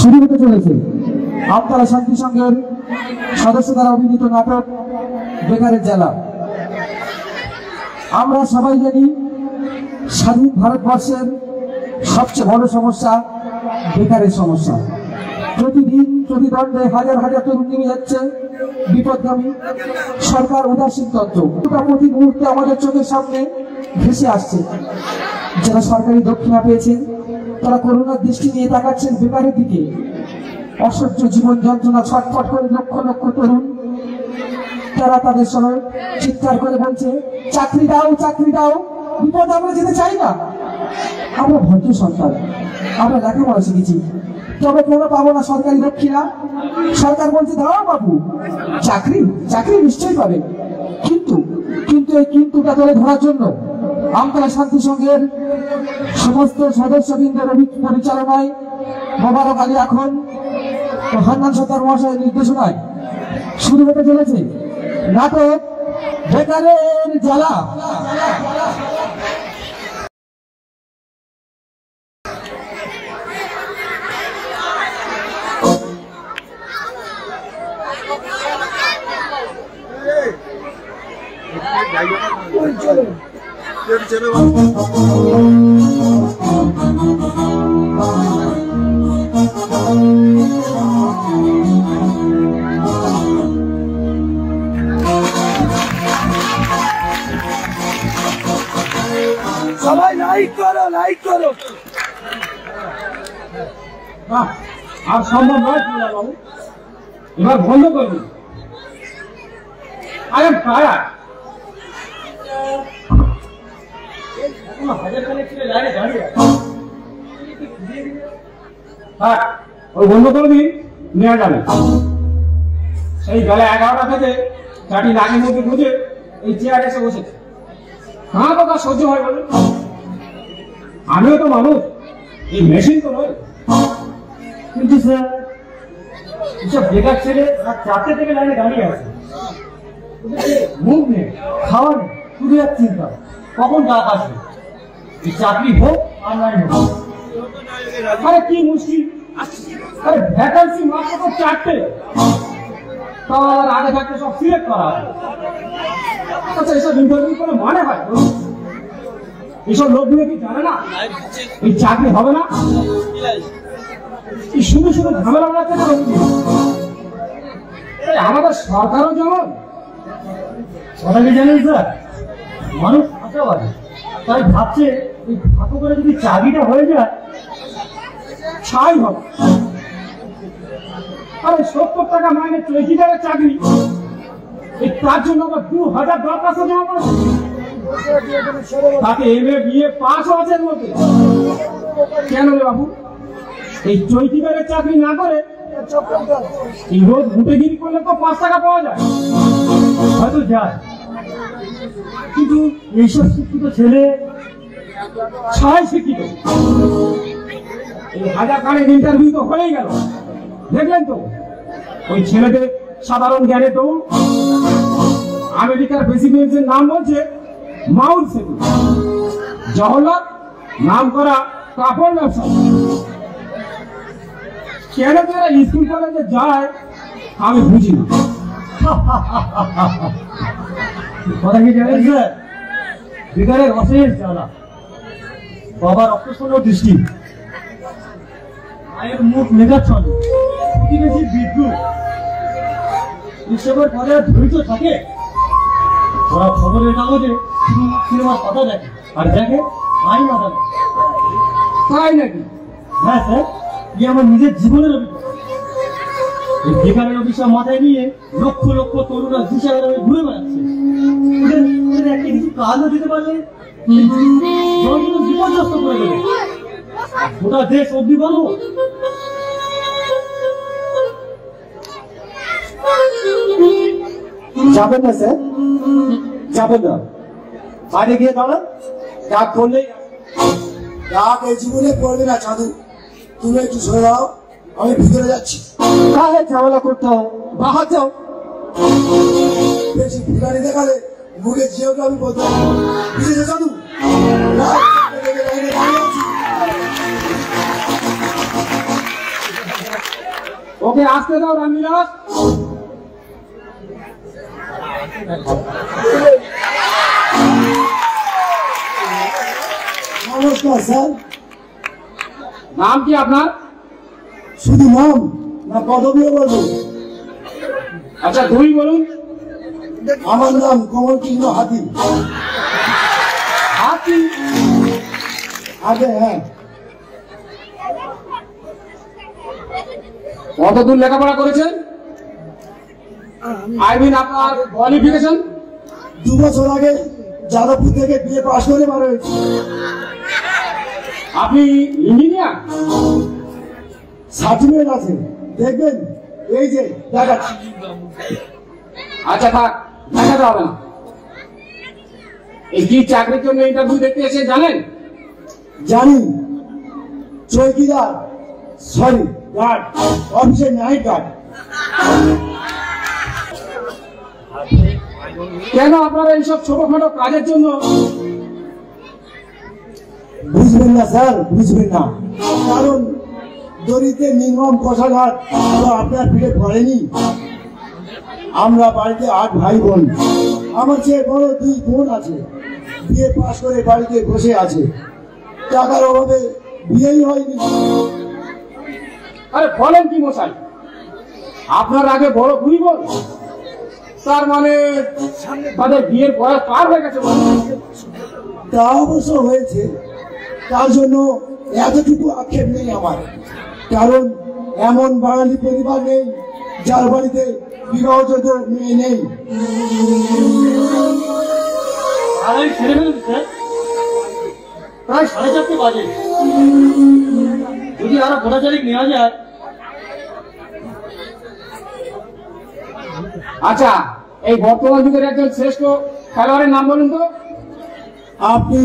শুরু হতে চলেছে। আমতলা শান্তি সংঘের সদস্য দ্বারা অভিনীত নাটক, বেকারের জেলা। আমরা সবাই জানি, স্বাধীন ভারতবর্ষের সবচেয়ে বড় সমস্যা বেকারের সমস্যা। প্রতিদিন প্রতিদণ্ডে হাজার হাজার তরুণ নেমে যাচ্ছে বিপদগামী সরকার উদাসীন তত্ত্ব। প্রতি মুহূর্তে আমাদের চোখের সামনে ভেসে আসছে। যারা সরকারি দক্ষিণা পেয়েছেন তারা করোনার দৃষ্টি নিয়ে তাকাচ্ছেন বেকারের দিকে। অসহ্য জীবন যন্ত্রণা ছটফট করে লক্ষ লক্ষ তরুণ। তারা তাদের সঙ্গে চিৎকার করে বলছে, চাকরি দাও চাকরি দাও, বিপদ আমরা যেতে চাই না। আমরা ভদ্র সন্তান, আমরা লেখাপড়া শিখেছি। তবে কেন পাবো না সরকারি দক্ষিণা সরকার বলছে, দাও বাবু, চাকরি চাকরি নিশ্চয়ই পাবে। কিন্তু কিন্তু এই কিন্তুটা তুলে ধরার জন্য আমতলা শান্তি সংঘের সমস্ত সদস্যবৃন্দের পরিচালনায় মোবারক আলী এখন হান্নান সত্তার মহাশয়ের নির্দেশনায় শুরু হতে চলেছে নাটক বেকারের জ্বালা সবাই আর সম্ভব নয় বাবু এবার বন্ধ আরে সেই বেলা এগারোটা থেকে চাটি নাকের মধ্যে বুঝে এই চেয়ারে এসে বসেছে। কাঁ কথা সহ্য হয় বলুন? আমিও তো মানুষ, এই মেশিন তো নয়। কিন্তু স্যার এসব বেকার ছেলে রাত চারটে থেকে লাইনে দাঁড়িয়ে আছে। মুখ নেই, খাওয়া নেই শুধু এক চিন্তা কখন ডাক আসবে? চাকরি হোক আর নাই হোক। আরে কি মুশকিল। আরে ভ্যাকান্সি মাত্র তো চারটে। তাও আবার আগে থাকতে সব সিলেক্ট করা হয়। আচ্ছা এসব ইন্টারভিউ করে মানে হয়? এসব লোকগুলো কি জানে না? এই চাকরি হবে না? শুধু শুধু ঝামেলা বাড়াচ্ছে তো আমাদের সরকারও যেমন কথা জানেন স্যার মানুষ আশাবাদী তাই ভাবছে এই ফাঁকো করে যদি চাকরিটা হয়ে যায়, ছাই হবে। আরে সত্তর টাকা মাইনে চৌকিদারের চাকরি এই তার জন্য আবার দু হাজার দরখাস্ত জমা করেছে তাকে এম এ বিএ পাসও আছে কেন রে বাবু? এই চৈতিদারের চাকরি না করে এই রোজ ঘুটেগিরি করলে তো পাঁচ টাকা পাওয়া যায়। হয়তো যায়। কিন্তু এইসব শিক্ষিত ছেলে ছয় শিক্ষিত। এই হাজার খানের ইন্টারভিউ তো হয়েই গেল। দেখলেন তো? ওই ছেলেদের সাধারণ জ্ঞানের দৌড় আমেরিকার প্রেসিডেন্টের নাম বলছে মাউন্ট সেতু জওহরলাল, নাম করা কাপড় ব্যবসা। কেন তারা স্কুল কলেজে যায়, আমি বুঝি না। কথা কি জানেন স্যার? বেকারের অশেষ জ্বালা। বাবার অপ্রসন্ন দৃষ্টি। মায়ের মুখ মেঘাচ্ছন্ন প্রতিবেশী বিদ্যুৎ। এসবের পরে ধৈর্য থাকে। ওরা খবরের কাগজে সিনেমার কথা দেখে। আর দেখে আইন আদালত তাই নাকি? হ্যাঁ স্যার। কি আমার নিজের জীবনের অভিজ্ঞতা। বেকারের অভিশাপ মাথায় নিয়ে লক্ষ লক্ষ তরুণরা হয়ে ঘুরে বেড়াচ্ছে। একটা কিছু কাজও দিতে পারলে দেশ যাবেন না, স্যার? যাবেন না। বাইরে গিয়ে দাঁড়ান। ডাক করলেই ডাক এই জীবনে পড়বে না, চাঁদু। তুমি একটু সরে দাও আমি ভিতরে যাচ্ছি। কাহে ঝামেলা করতে হয়। বাহার যাও। বেশি ফুলানি দেখালে মুখে যেও আমি বলতে পারব। বুঝেছ চাঁদু ডাক, লাইনে দাঁড়িয়ে আছি। ওকে আসতে দাও রামবিলাস নমস্কার স্যার। নাম কি আপনার? শুধু নাম না পদবিও বলব। আচ্ছা দুই বলুন। আমার নাম কমল কৃষ্ণ হাতি। হাতি? আগে হ্যাঁ। কত দূর লেখাপড়া করেছেন? আই মিন আপনার কোয়ালিফিকেশন দু বছর আগে যাদবপুর থেকে বিয়ে পাশ করে বার হয়েছি। আপনি ইঞ্জিনিয়ার সার্টিফিকেট আছে। দেখবেন এই যে আচ্ছা থাক দেখাতে হবে না। এই কি চাকরির জন্য ইন্টারভিউ দেখতে এসে জানেন? জানি। চৌকিদার সরি গার্ড অফিসের নাইট গার্ড কেন আপনারা এইসব ছোটখাটো কাজের জন্য বুঝবেন না স্যার বুঝবেন না। কারণ দরিদ্রের নির্মম কষাঘাত তো আপনার পিঠে পড়েনি। আমরা বাড়িতে আট ভাই বোন। আমার চেয়ে বড় দুই বোন আছে। বিয়ে পাশ করে বাড়িতে বসে আছে। টাকার অভাবে বিয়েই হয়নি। আরে বলেন কি মশাই? আপনার আগে বড় দুই বোন। তার মানে তাদের বিয়ের বয়স পার হয়ে গেছে তা অবশ্য হয়েছে। তার জন্য এতটুকু আক্ষেপ নেই আমার। কারণ এমন বাঙালি পরিবার নেই যার বাড়িতে বিবাহযোগ্য মেয়ে নেই। প্রায় সাড়ে চারটে বাজে। যদি আরও গোটা চারিক নেওয়া যায় আচ্ছা এই বর্তমান যুগের একজন শ্রেষ্ঠ খেলোয়াড়ের নাম বলুন তো। আপনি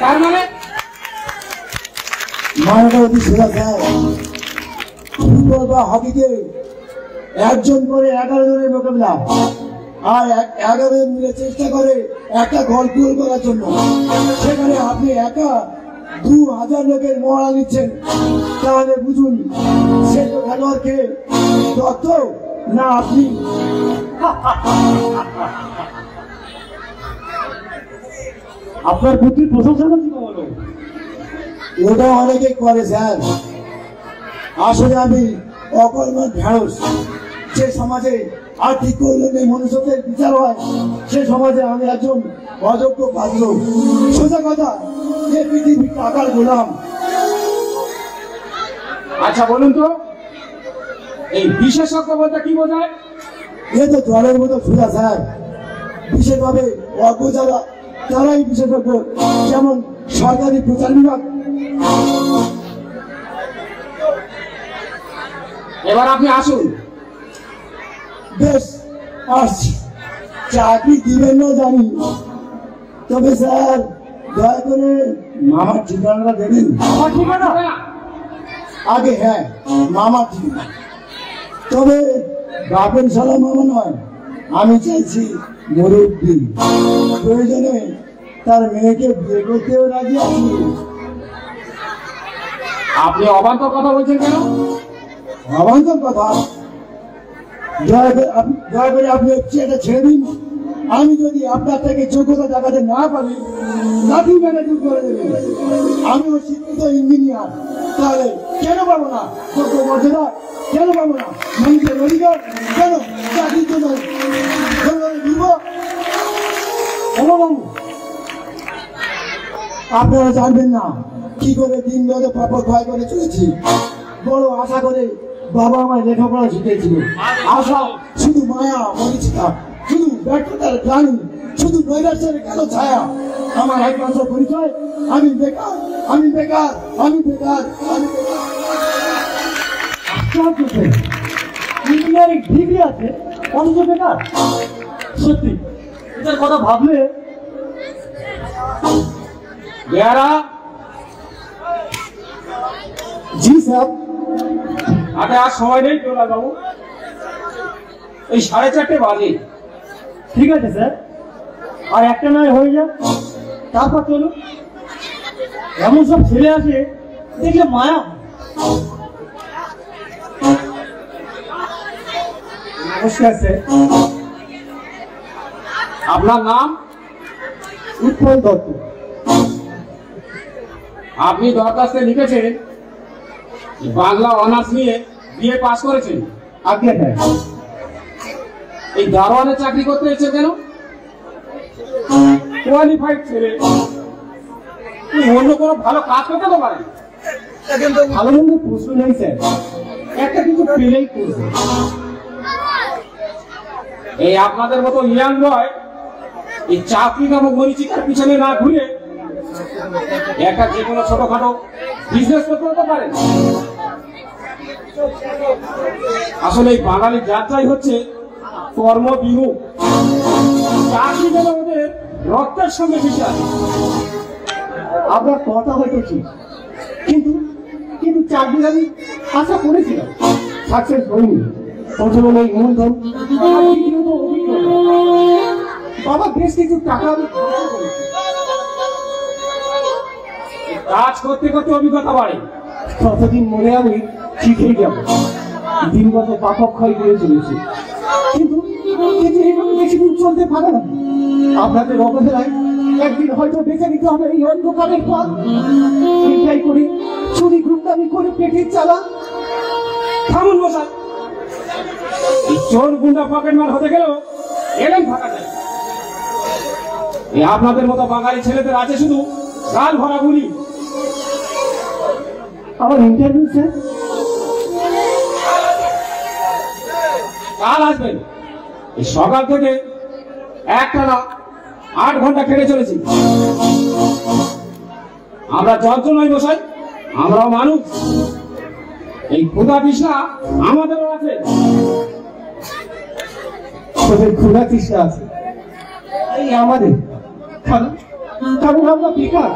তার মানে? বা একজন করে এগারো জনের মোকাবিলা। আর এগারো জন মিলে চেষ্টা করে একটা গোল গোল করার জন্য। সেখানে আপনি একা দু হাজার লোকের মহড়া নিচ্ছেন। তাহলে বুঝুন, সে তো খেলোয়াড়কে দত্ত না আপনি? আপনার বুদ্ধির প্রশংসা করছি ওটা অনেকে করে স্যার। আসলে আমি অকর্মক ঢেঁড়স। যে সমাজে আর্থিক কল্যাণে মনুষ্যত্বের বিচার হয় সে সমাজে আমি একজন অযোগ্য পাত্র সোজা কথা যে পৃথিবীর টাকার গোলাম। আচ্ছা বলুন তো এই বিশেষজ্ঞ বলতে কি বোঝায়? এ তো জলের মতো সোজা স্যার। বিশেষভাবে অজ্ঞ যারা তারাই বিশেষজ্ঞ যেমন সরকারি প্রচার বিভাগ। এবার আপনি আসুন। বেশ আসছি। চাকরি দিবেন না জানি। তবে স্যার দয়া করে মামার ঠিকানাটা দেবেন? আমার ঠিকানা? আগে হ্যাঁ মামার ঠিকানা। তবে বাপের সালা মামা নয় আমি চাইছি মুরব্বী। প্রয়োজনে তার মেয়েকে বিয়ে করতেও রাজি আছি। আপনি অবান্ত কথা বলছেন কেন? অবান্তর কথা? দয়া করে আপনি দয়া করে আপনি হচ্ছে এটা ছেড়ে দিন। আমি যদি আপনার থেকে যোগ্যতা দেখাতে না পারি, লাঠি দূর করে দেবেন আমিও শিক্ষিত ইঞ্জিনিয়ার। তাহলে কেন পাবো না? যোগ্য মর্যাদা কেন পাবো না? মানুষের অধিকার। কেন? চাকরির জন্য। আপনারা জানবেন না, কি করে দিন গত পাপড় ক্ষয় করে চলেছি। বড় আশা করে বাবা আমায় লেখাপড়া শিখিয়েছিল। আশা শুধু মায়া মরিচিকা শুধু ব্যর্থতার গ্লানি শুধু নৈরাশ্যের কালো ছায়া। আমার একমাত্র পরিচয় আমি বেকার আমি বেকার আমি বেকার আমি বেকার। ইঞ্জিনিয়ারিং ডিগ্রি আছে অথচ বেকার। সত্যি এটার কথা ভাবলে বেয়ারা। জি স্যার। হাতে আর সময় নেই চলে যাব। এই সাড়ে চারটে বাজে। ঠিক আছে স্যার? আর একটা নয় হয়ে যা তারপর চলুন। এমন সব ছেলে আছে দেখলে মায়া। নমস্কার আপনার নাম? উৎপল দত্ত। আপনি দরখাস্তে লিখেছেন বাংলা অনার্স নিয়ে বিয়ে পাশ করেছেন। আজ্ঞা হ্যাঁ এই দারোয়ানে চাকরি করতে এসেছে কেন? কোয়ালিফাইড ছেলে। অন্য কোনো ভালো কাজ করতে তো পারে ভালো মন্দ প্রশ্ন নেই, স্যার। একটা কিছু পেলেই করবে। এই আপনাদের মতো ইয়াং বয় এই চাকরি নামক মরিচিকার পিছনে না ঘুরে একটা যে কোনো ছোটখাটো বিজনেস করতে হতে পারেন। আসলে এই বাঙালি যাত্রাই হচ্ছে কর্মবিমুখ যেন ওদের রক্তের সঙ্গে আপনার কথা হয়তো ঠিক। কিন্তু কিন্তু চাকরি আমি আশা করেছিলাম। সাকসেস প্রথমে মূলধন বাবা, বেশ কিছু টাকা কাজ করতে করতে অভিজ্ঞতা বাড়ে। ততদিন মনে আমি শিখেই যাব। দিনগত পাপক্ষয় দিয়ে চলেছে। কিন্তু বেশি দিন চলতে পারে না। আপনাদের অবহেলায় একদিন হয়তো বেঁচে নিতে হবে এই অন্ধকারের পথ। চিন্তাই করে, চুরি, গুন্ডামি করে পেটের চালা। থামুন মশাই। চোর, গুন্ডা, পকেটমার হতে গেলেও এলেন থাকা যায় এই আপনাদের মতো বাঙালি ছেলেদের আছে শুধু গাল ভরা গুলি। আমার ইন্টারভিউ স্যার কাল আসবেন এই সকাল থেকে একটা না আট ঘণ্টা খেটে চলেছি। আমরা যন্ত্র নই মশাই, আমরাও মানুষ। এই ক্ষুদা তৃষ্ণা আমাদেরও আছে। তোদের ক্ষুধা তৃষ্ণা আছে। এই আমাদের। কারণ আমরা বেকার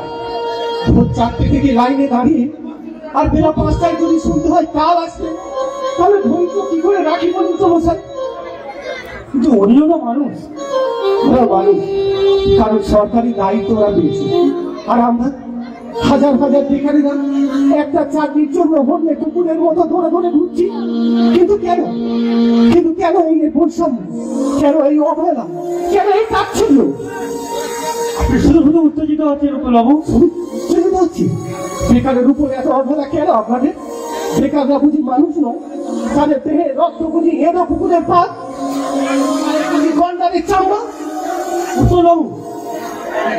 ভোর চারটে থেকে লাইনে দাঁড়িয়ে আর বেলা পাঁচটায় যদি শুনতে হয়, কাল আসবে। তাহলে ধৈর্য কি করে রাখি বলুন তো মশাই কিন্তু অন্য না মানুষ ওরা মানুষ। কারণ সরকারি দায়িত্ব ওরা পেয়েছে। আর আমরা হাজার হাজার বেকারিরা একটা চাকরির জন্য হলে কুকুরের মতো ধরে ধরে ঘুরছি। কিন্তু কেন? কিন্তু কেন এই বৈষম্য? কেন এই অবহেলা? কেন এই তাচ্ছিল্য? আপনি শুধু শুধু উত্তেজিত হচ্ছেন উপলব্ধ বুঝতে পারছি বেকারের উপর এত অবহেলা কেন আপনাদের? বেকাররা বুঝি মানুষ নয়। তাদের দেহে রক্ত বুঝি এনো কুকুরের পাত গন্ডারের চামড়া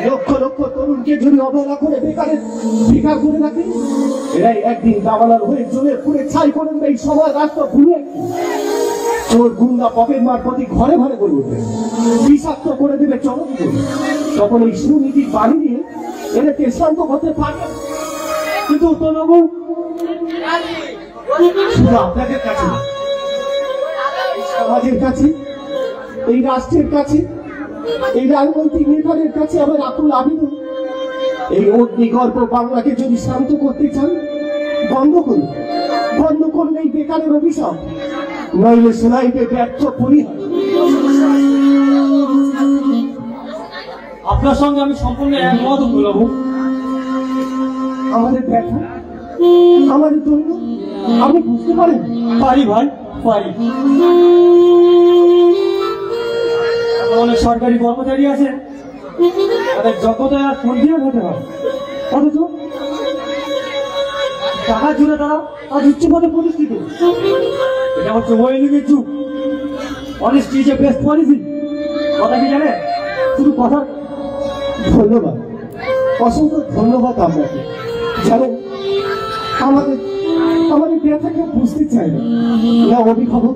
লক্ষ লক্ষ তরুণকে যদি অবহেলা করে বেকার করে রাখে, এরাই একদিন দাবালার হয়ে জলে পুড়ে ছাই করে এই সময় রাষ্ট্র ভুলে। চোর গুন্ডা পকেট মার প্রতি ঘরে ঘরে করে উঠবে বিষাক্ত করে দেবে করে তখন এই সুনীতির বাড়ি নিয়ে এদেরকে শান্ত পারবে না। কিন্তু উত্তরবাবু শুধু আপনাদের কাছে এই সমাজের কাছে এই রাষ্ট্রের কাছে এই রাজনৈতিক নেতাদের কাছে আমার আকুল আবেদন। এই অগ্নিগর্ভ বাংলাকে যদি শান্ত করতে চান বন্ধ করুন। বন্ধ করুন এই বেকারের অভিশাপ। নইলে সোনাইকে ব্যর্থ পরিহার। আপনার সঙ্গে আমি সম্পূর্ণ একমত উপলব্ধ আমাদের ব্যথা আমাদের দৈন্য আপনি বুঝতে পারেন? পারি ভাই, পারি। অনেক সরকারি কর্মচারী আছে। তাদের যোগ্যতায় আর সন্ধিও হতে হয় অথচ টাকা জুড়ে তারা আজ উচ্চ পদে প্রতিষ্ঠিত। এটা হচ্ছে ওয়েলিংয়ের যুগ। অনেস্টি এ বেস্ট পলিসি কথা কি জানে শুধু কথা। ধন্যবাদ। অসংখ্য ধন্যবাদ আপনাকে। জানেন আমাদের আমাদের ব্যথা কেউ বুঝতে না। না অভিভাবক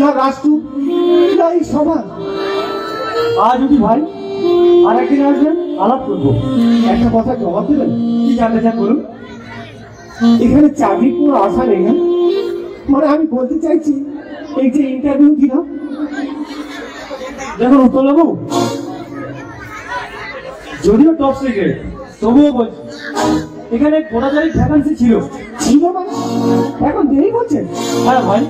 না রাষ্ট্র, না এই সমাজ। আজ যদি ভাই আর একদিন আসবেন, আলাপ করব। একটা কথা জবাব দেবেন? কি জানতে চান বলুন? এখানে চাকরির কোনো আশা নেই না? মানে আমি বলতে চাইছি, এই যে ইন্টারভিউ দিলাম, দেখুন উত্তরবাবু, যদিও টপ সিক্রেট তবুও বলছি, এখানে গোটা তারিখ ভ্যাকান্সি ছিল। ছিল মানে? এখন দেরি করছেন? হ্যাঁ ভাই।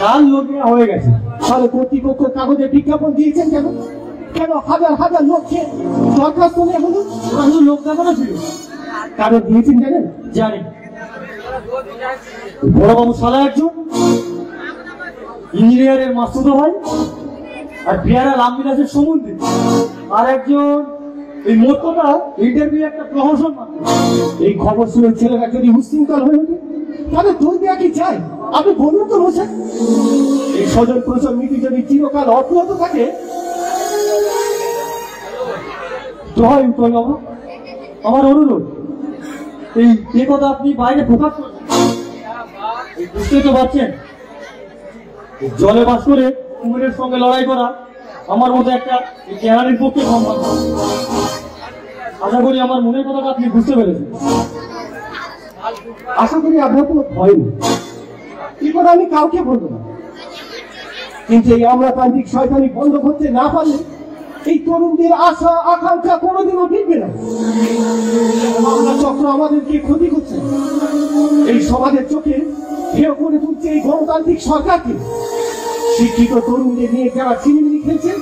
কাল লোক হয়ে গেছে। তাহলে কর্তৃপক্ষ কাগজে বিজ্ঞাপন দিয়েছেন কেন? কেন হাজার হাজার লোককে দরখাস্ত নিয়ে হলো শুধু লোক দেখানো ছিল। কারণ দিয়েছেন জানেন জানি। বড়বাবু সালা একজন। ইঞ্জিনিয়ারের মাসুদো ভাই। আর পেয়ারা লামবিলাসের সমুদ্রে আর একজন এই মোটকটা ইন্টারভিউ একটা প্রহসন এই খবর শুনে ছেলেরা যদি উশৃঙ্খল হয়ে ওঠে তাহলে দই দেওয়া কি চাই? আপনি বলুন তো মশাই। এই স্বজন প্রসব নীতি যদি চিরকাল অব্যাহত থাকে আমার অনুরোধ, এই যে কথা আপনি বাইরে প্রকাশ বুঝতেই তো পারছেন জলে বাস করে কুমিরের সঙ্গে লড়াই করা আমার মতো একটা চেহারানির পক্ষে সম্ভব নয়। আশা করি আমার মনের কথাটা আপনি বুঝতে পেরেছেন। আশা করি আপনার কোনো ভয় নেই। কি করে আমি কাউকে বলব না। কিন্তু এই আমলাতান্ত্রিক শয়তানি বন্ধ করতে না পারলে এই তরুণদের আশা, আকাঙ্ক্ষা কোনোদিনও মিটবে না। আমরা চক্র আমাদেরকে ক্ষতি করছে। এই সমাজের চোখে হেয় করে তুলছে এই গণতান্ত্রিক সরকারকে। শিক্ষিত তরুণদের নিয়ে যারা ছিনিমিনি খেলছে,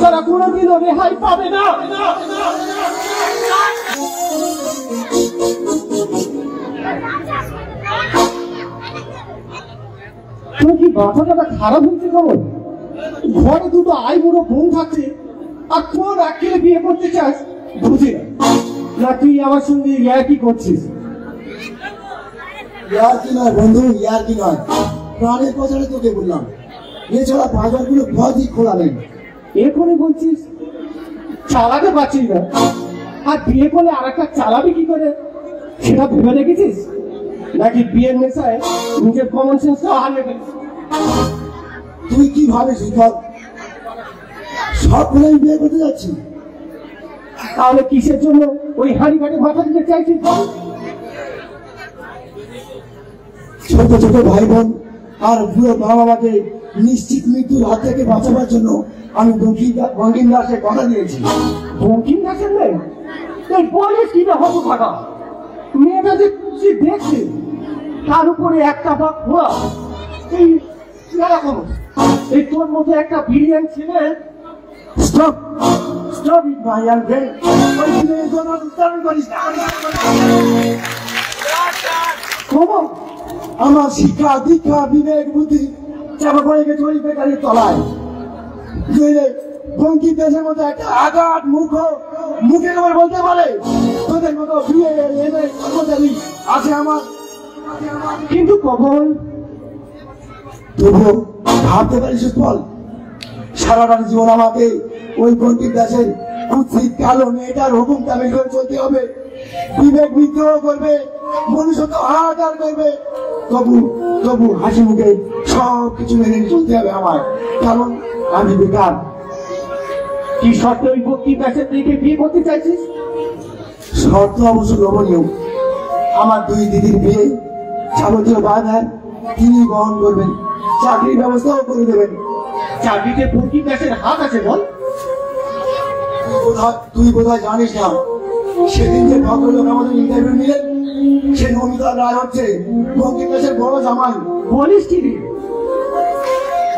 তারা কোনোদিনও রেহাই পাবে না। ঘরে দুটো বুড়ো থাকছে, আর বিয়ে করতে চাস? না। তুই আমার করছিস। কি নয় ইয়ার কি নয়। প্রাণের কথাটা তোকে বললাম। এছাড়া বাজারগুলো পথই খোলা নেই। এরপরে বলছিস চালাতে পারছিস না। আর বিয়ে করলে আর একটা চালাবি কি করে? সেটা ভেবে দেখেছিস? নাকি বিয়ের নেশায় নিজের কমন সেন্সটা হারিয়ে ফেলিস তুই কি ভাবিস বল সব আমি বিয়ে করতে যাচ্ছি। তাহলে কিসের জন্য ওই হাঁড়ি ঘাটে মাথা দিতে চাইছিস বল? ছোট ছোট ভাই বোন আর বুড়ো মা বাবাকে নিশ্চিত মৃত্যুর হাত থেকে বাঁচাবার জন্য আমি বঙ্কিম দা- বঙ্কিম দাসে কথা দিয়েছি। বঙ্কিম দাসের মেয়ে? এই বয়স কি না হতো থাকা মেয়েটা যে দেখছে তার উপরে একটা বা এই এরকম এই তোর মতো একটা বিলিয়ন ছেলে। স্টপ স্টপ ইট মাই ইয়ার ফ্রেন্ড ওই ছেলের কোনো উচ্চারণ করিস না। কমন আমার শিক্ষা দীক্ষা বিবেক বুদ্ধি চাপা পড়ে গেছে ওই তলায় দেশের মতো একটা আঘাত মুখ মুখে বলতে পারে। তোদের মতো বিয়ে কর্মচারী আছে আমার। কিন্তু কখন? তবুও ভাবতে পারিস বল। সারাটা জীবন আমাকে ওই বঙ্কিম দাসের কুৎসিত কালো মেয়েটার হুকুম কামিল করে চলতে হবে। বিবেক বিদ্রোহ করবে। মনুষ্যত্ব হাহাকার করবে। তবু তবু হাসি মুখে সব কিছু মেনে চলতে হবে আমার। কারণ আমি বেকার। কি শর্তে ওই বঙ্কিম দাসের মেয়েকে বিয়ে করতে চাইছিস? শর্ত অবশ্য লোভনীয়। আমার দুই দিদির বিয়ে যাবতীয় বাধার তিনি বহন করবেন। চাকরির ব্যবস্থাও করে দেবেন। চাকরিতে বঙ্কিম দাসের হাত আছে বল। তুই বোধহয় জানিস না সেদিন যে ভদ্রলোক আমাদের ইন্টারভিউ নিলেন সে নমিতা রায় হচ্ছে। বঙ্কিম দাসের বড় জামাই। বলিস কি?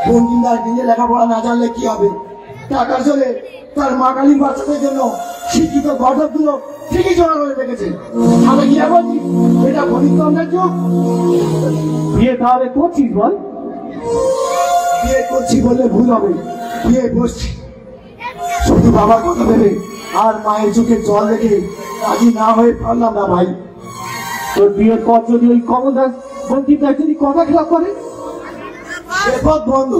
বঙ্কিম নিজে লেখাপড়া না জানলে কি হবে? টাকার তার মা কালীর বাচ্চাদের জন্য শিক্ষিত ঠিকই জোড়া করে রেখেছে। আমি কি বলছি এটা যুগ? বিয়ে তাহলে করছিস বল? বিয়ে করছি বললে ভুল হবে। বিয়ে করছি। শুধু বাবার কথা ভেবে আর মায়ের চোখে জল দেখে রাজি না হয়ে পারলাম না ভাই। তোর বিয়ের পর যদি ওই কমল দাস বঙ্কিম দাস যদি কথা খেলা করে? পথ বন্ধ।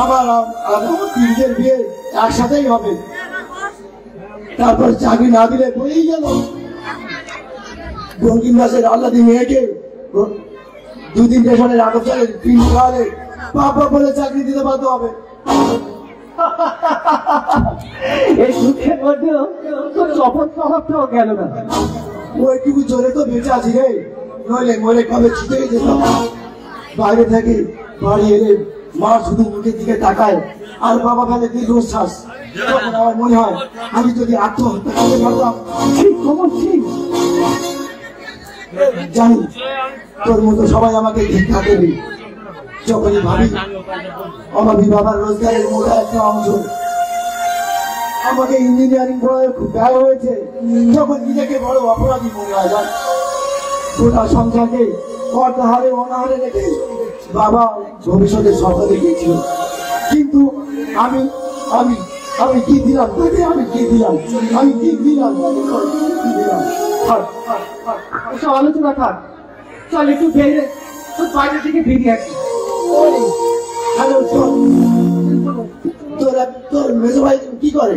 আর আমার তিনটের বিয়ে একসাথেই হবে। তারপর চাকরি না দিলে বলেই গেল। বঙ্কিম দাসের আল্লাদি মেয়েকে দুদিন রেশনের আগব চালে তিন খাওয়ালে বাবা বলে চাকরি দিতে বাধ্য হবে। এই দুঃখের মধ্যেও তোর গেল না? ওইটুকু জোরে তো বেঁচে আছি রে। নইলে মরে কবে যেতাম বাইরে থেকে বাড়ি এলে মা শুধু মুখের দিকে তাকায়। আর বাবা ফেলে দীর্ঘশ্বাস তখন আমার মনে হয় আমি যদি আত্মহত্যা করতে পারতাম। ঠিক কমল ঠিক জানি তোর মতো সবাই আমাকে ভিক্ষা দেবে। যখনই ভাবি অভাবী বাবার রোজগারের মোটা একটা অংশ আমাকে ইঞ্জিনিয়ারিং পড়ায় খুব ব্যয় হয়েছে। তখন নিজেকে বড় অপরাধী মনে হয় জান গোটা সংসারকে অর্ধাহারে অনাহারে রেখে বাবা ভবিষ্যতে স্বপ্ন দেখেছিল কিন্তু আমি আমি আমি কি দিলাম? তাকে আমি কি দিলাম? আমি কি দিলাম। ওসব আলোচনা থাক। চল একটু বেরিয়ে তোর বাইরে থেকে বেরিয়ে আসি। হ্যালো তোর তোর তোর মেজো ভাই কি করে?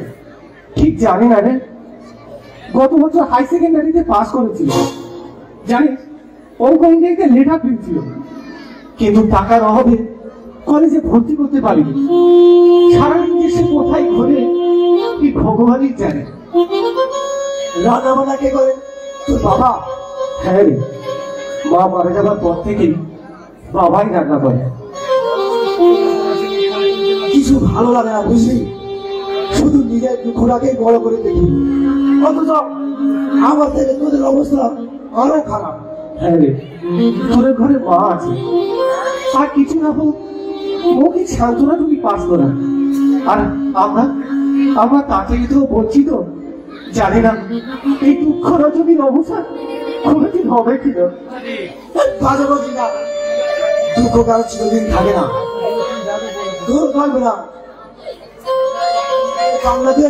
ঠিক জানি না রে। গত বছর হাই সেকেন্ডারিতে পাস করেছিল। জানিস ইংরেজিতে লেটার পেয়েছিল। কিন্তু টাকার অভাবে কলেজে ভর্তি করতে পারিনি। সারাদিন সে কোথায় ঘুরে কি ভগবানই জানে। রান্না বান্না কে করে? তোর বাবা? হ্যাঁ রে। মা মারা যাবার পর থেকেই বাবাই রান্না করে। কিছু ভালো লাগে না বুঝলি শুধু নিজের দুঃখটাকে বড় করে দেখি। অথচ আমার থেকে তোদের অবস্থা আরও খারাপ। হ্যাঁ রে তোদের ঘরে মা আছে। আর কিছু না হোক ওকে সান্ত্বনা তুমি পাস করা। আর আমরা আমরা তাকে তো বলছি তো জানি না এই দুঃখ রজনীর অবসান কোনোদিন হবে কিনা। বাজে বলছি না দুঃখ কারও চিরদিন থাকে না। দূর থাকবে না বাংলাতে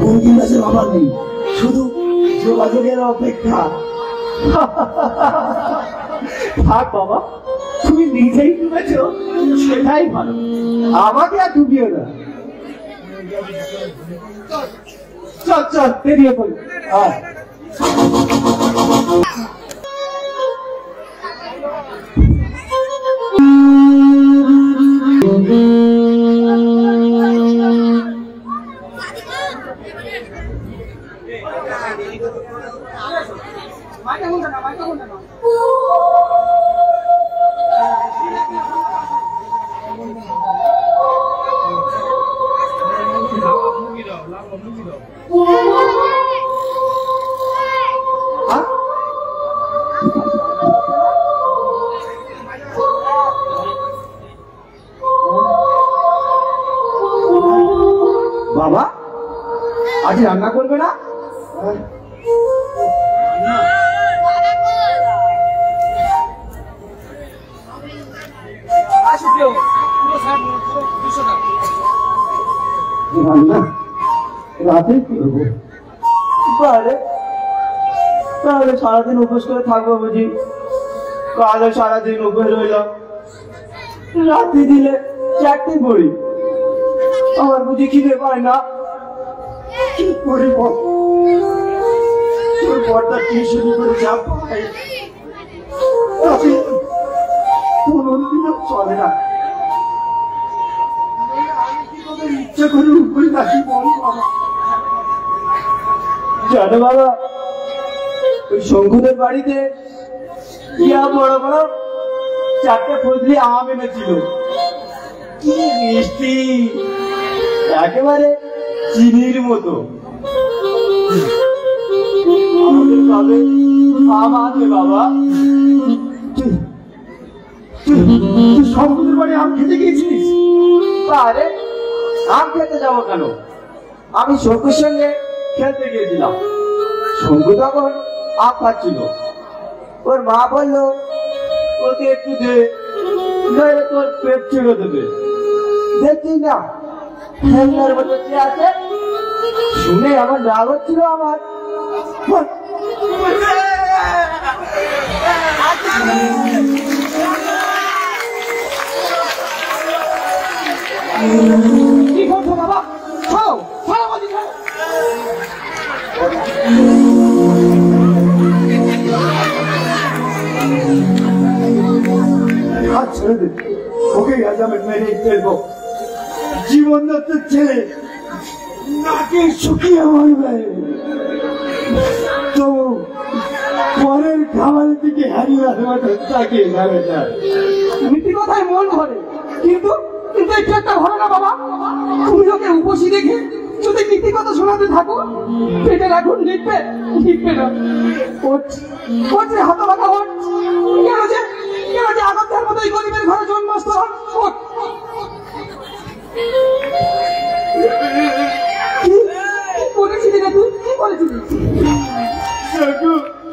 বঙ্গি মাসের অভাব নেই, শুধু যোগাযোগের অপেক্ষা। থাক বাবা, তুমি নিজেই ডুবেছ সেটাই ভালো। আমাকে আর ডুবিও না। চল চল, বেরিয়ে পড়ি। আয়। উপোস করে থাকব বুঝি? কালও সারাদিন উপোস রইলাম রাত্রি দিলে চারটে পড়ি আমার বুঝি খিদে পায় না। কি করি তোর জানো বাবা ওই শঙ্কুদের বাড়িতে বড় বড় চারটে ফজলি আম এনেছিল। কি মিষ্টি! একেবারে চিনির মতো। বাড়ি আম খেতে গিয়েছিস আম খেতে যাব কেন? আমি শঙ্কুর সঙ্গে খেলতে গিয়েছিলাম। শঙ্কু তখন আম খাচ্ছিল। ওর মা বলল, ওকে একটু দে তোর পেট ছেড়ে দেবে। দেখছি না খেলনার মতো আছে? শুনে আমার রাগ হচ্ছিল আমার। কি করছ বাবা? ছাড়ো ছাড়ো হাত ছেড়ে দে। ওকে আজ আমি মেরে ফেলব। জীবন দত্তের ছেলে নাকে শুকিয়ে মরবে। তবু পরের খাবারের দিকে হারিয়ে তাকিয়ে যাবে নীতি কথায় মন ভরে। কিন্তু কিন্তু একটু একটা ভালো না বাবা। তুমি ওকে উপসী দেখে যদি নীতি কথা শোনাতে থাকো পেটের আগুন নিপবে নিপবে না। ওঠ। ওঠ রে হাত লাগা ওঠ। কেন যে কেন মতোই গরিবের ঘরে তুই? কি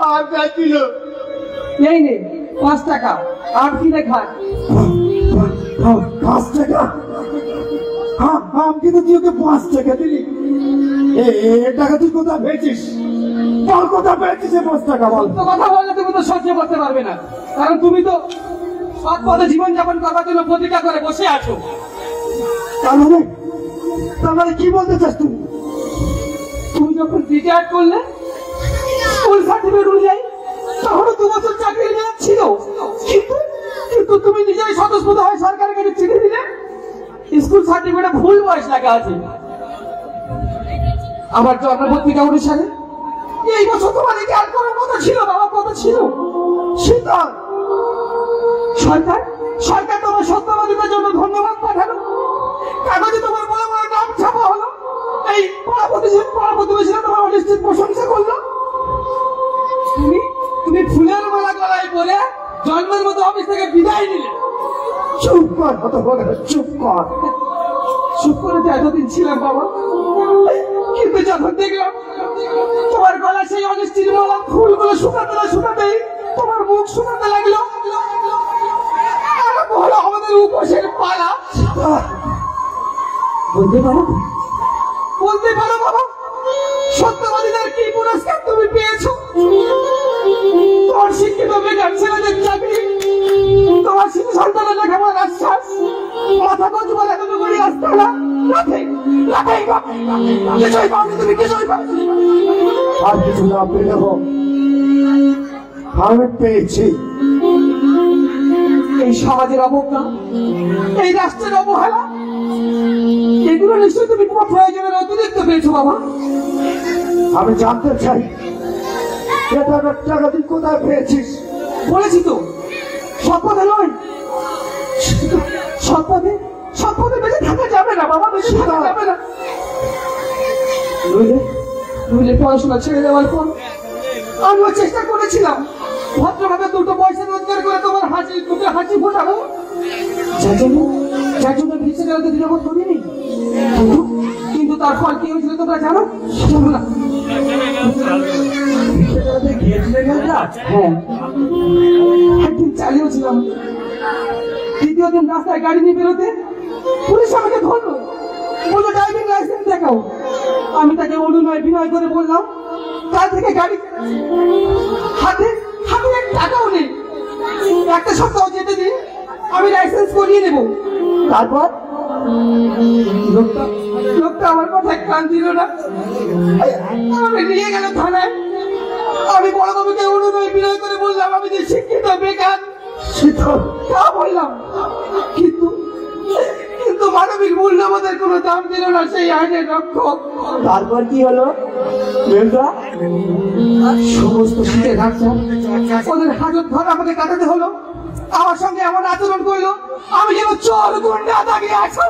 আর এই নে পাঁচ টাকা। আম কিনে খান পাঁচ টাকা? হ্যাঁ তুই ওকে পাঁচ টাকা দিলি। এ টাকা তুই কোথায় পেয়েছিস? বল কোথায় পেয়েছিস পাঁচ টাকা বল। তো কথা বললে তুমি তো সহ্য করতে পারবে না। কারণ তুমি তো সৎ পথে জীবনযাপন করবার জন্য প্রতিজ্ঞা করে বসে আছো। তার মানে তার মানে কি বলতে চাস তুই? তুমি যখন রিটায়ার করলে স্কুল সার্টিফিকেট অনুযায়ী তখনও দু বছর চাকরির মেয়াদ ছিল। কিন্তু কিন্তু তুমি নিজেই স্বতঃস্ফূর্ত হয়ে সরকারের কাছে চিঠি দিলে স্কুল সার্টিফিকেটে ভুল বয়স লেখা আছে। আমার জন্ম পত্রিকা অনুসারে এই বছর তোমার রিটায়ার করার কথা ছিল বাবা কথা ছিল। শীতল সরকার সরকার তোমার সত্যবাদিতার জন্য ধন্যবাদ পাঠালো। কাগজে তোমার বড় বড় নাম ছাপা হলো। এই পাড়া প্রতিবেশী পাড়া প্রতিবেশীরা তোমার অনিশ্চিত প্রশংসা করল। তুমি তুমি ফুলের মালা গলায় পরে জন্মের মতো অফিস থেকে বিদায় নিলে। চুপ কর কত বলে চুপ কর। চুপ করে তো এতদিন ছিলাম বাবা। কিন্তু যখন দেখলাম তোমার গলা সেই অনিশ্চিত মালা ফুলগুলো শুকাতে শুকাতেই তোমার মুখ শুকাতে লাগল। হলো আমাদের উপোসের পালা। বলতে পারো? বলতে পারো বাবা। সত্যবাদীদের কি পুরস্কার তুমি পেয়েছ? তোমার বেকার ছেলেদের চাকরি, তোমার শিশু সন্তানের লেখাপড়ার আশ্বাস, মাথা বলে এতটুকু আসতে না লাফে লাফে কিছুই পাওনি তুমি, কিছুই পাওনি। আর আমি পেয়েছি। এই সমাজের অবজ্ঞা, এই রাষ্ট্রের অবহেলা, এগুলো নিশ্চয়ই তুমি তোমার প্রয়োজনের অতিরিক্ত পেয়েছ বাবা। আমি জানতে চাই টাকা তুই কোথায় পেয়েছিস? বলেছি তো, শপথে নয়। শপথে শপথে বেঁচে থাকা যাবে না বাবা, বেঁচে থাকা যাবে না। নইলে নইলে পড়াশোনা ছেড়ে দেওয়ার পর আমিও চেষ্টা করেছিলাম। ভদ্রভাবে দুটো পয়সা রোজগার করে তোমার হাসি, দুটো হাসি ফোটাবো। ভিসে করিনি কিন্তু তার ফল কি হয়েছিল তোমরা জানো? না হ্যাঁ। দ্বিতীয় দিন রাস্তায় গাড়ি নিয়ে বেরোতে পুলিশ আমাকে বলল ড্রাইভিং লাইসেন্স আমি তাকে অনুনয় বিনয় করে বললাম কাল থেকে গাড়ি হাতে হাতে এক একটা সপ্তাহ যেতে দিন, আমি লাইসেন্স করিয়ে নেব তারপর? লোকটা আমার কথায় কান দিল না। আমি নিয়ে গেল থানায়। আমি বড় বাবুকে অনুনয় বিনয় করে বললাম, আমি যে শিক্ষিত, বেকার শীতল তা বললাম। কিন্তু মানবিক মূল্যবোধের কোনো দাম দিল না সেই আইনের রক্ষক। তারপর কি হলো? সমস্ত শীতের ডাক্তার ওদের হাজত ঘর আমাকে কাটাতে হলো। আমার সঙ্গে এমন আচরণ করল। আমি যেন চোর, গুন্ডা দাঁড়িয়ে আছি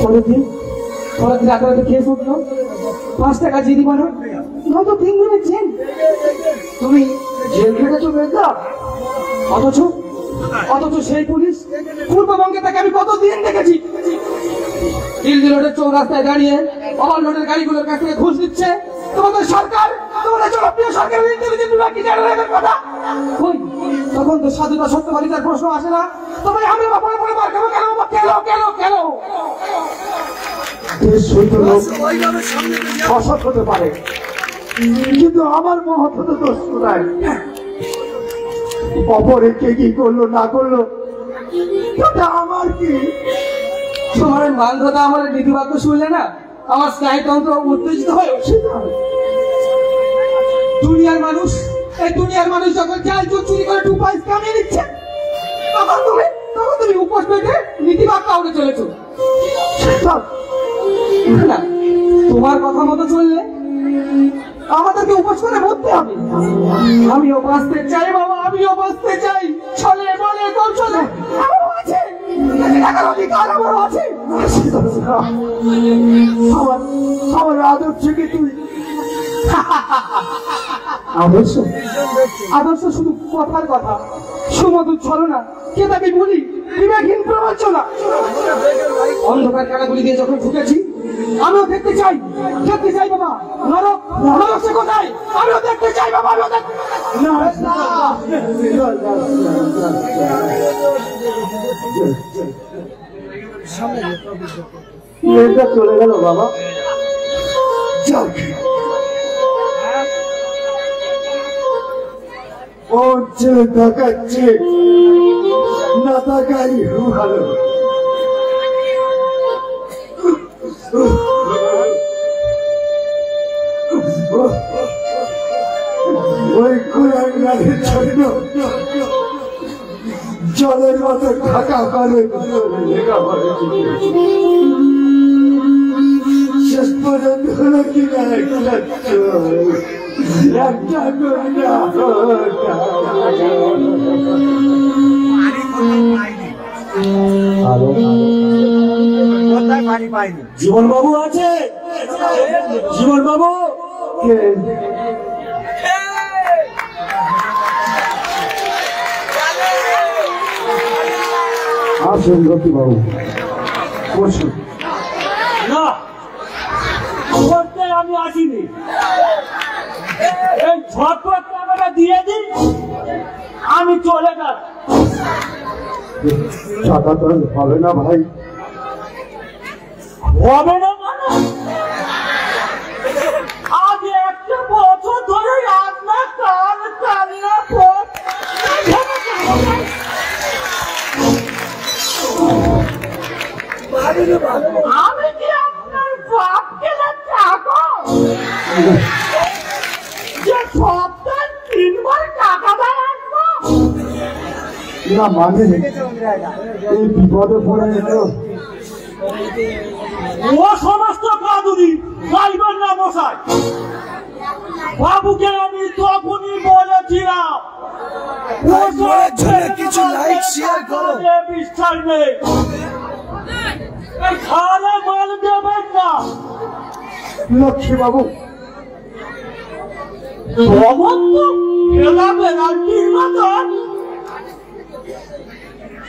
পরের দিন পরের দিন রাতে খেয়ে উঠল পাঁচ টাকা জিদি মানো নয়তো তিন দিনের চেন তুমি জেল খেটেছো মেঘদা অথচ অথচ সেই পুলিশ পূর্ববঙ্গে তাকে আমি কতদিন দেখেছি? দিল্লি রোডের চৌরাস্তায় দাঁড়িয়ে ওভার রোডের গাড়িগুলোর কাছ থেকে ঘুষ দিচ্ছে তোমাদের সরকার জনপ্রিয় সরকারের এদের কথা? তখন তো স্বাধীনতা প্রশ্ন আসে না। তবে কেন? কেন কেন অসৎ হতে পারে। কিন্তু আমার মহৎ হতে দোষ নাই অপরে কে কি করল না করল? তাতে আমার কি? তোমার মানধতা আমার নীতিবাক্য শুনলে না আমার স্নায়ুতন্ত্র উত্তেজিত হয়ে উঠছে। দুনিয়ার মানুষ এই দুনিয়ার মানুষ যখন চাল চুর চুরি করে টু পয়সা কামিয়ে নিচ্ছে তখন তুমি তখন তুমি উপোস পেটে নীতিবাক্য চলেছো। না তোমার কথা মতো চললে আমাদেরকে উপাস করে মরতে হবে। আমিও বাঁচতে চাই বাবা, আমিও বাঁচতে চাই। ছলে বলে কৌশলে আমারও আমার আমার আদর্শ কি তুই আদর্শ। আদর্শ শুধু কথার কথা। সুমধুর ছলনা কে তাকে বলি বিবেকহীন প্রবঞ্চনা। অন্ধকার কাটাগুলি দিয়ে যখন ঢুকেছি আমিও দেখতে চাই। দেখতে চাই বাবা নরক নরক সে কোথায়? আমিও দেখতে চাই বাবা আমিও দেখতে না মেয়েটা চলে গেল বাবা। যাক ও যে দেখাচ্ছে। না তাকাই ভালো। ওই কুড়াঙ্গারের জন্য জলের মতো ঢাকা করে। শেষ পর্যন্ত কি জীবন বাবু আছে? জীবন বাবু আসুন রকি বাবু বসুন। না আমি আসিনি। এই ঝটপট টাকাটা দিয়ে দিন। আমি চলে গেল টাকা তো হবে না ভাই। হবে না মানে? আজ একটা বছর ধরে আপনার কান কান্না পর আমি কি আপনার বাপকে না না মানে এই বিপদে পড়ে ও সমস্ত কাদুরি গাইবেন না মশাই। বাবুকে আমি তখনই বলেছিলাম কিছু like, share করো। বিশ্বাস নেই। খালে মাল দেবেন না। লক্ষ্মী বাবু সমস্ত খেলা পেনাল্টির মতন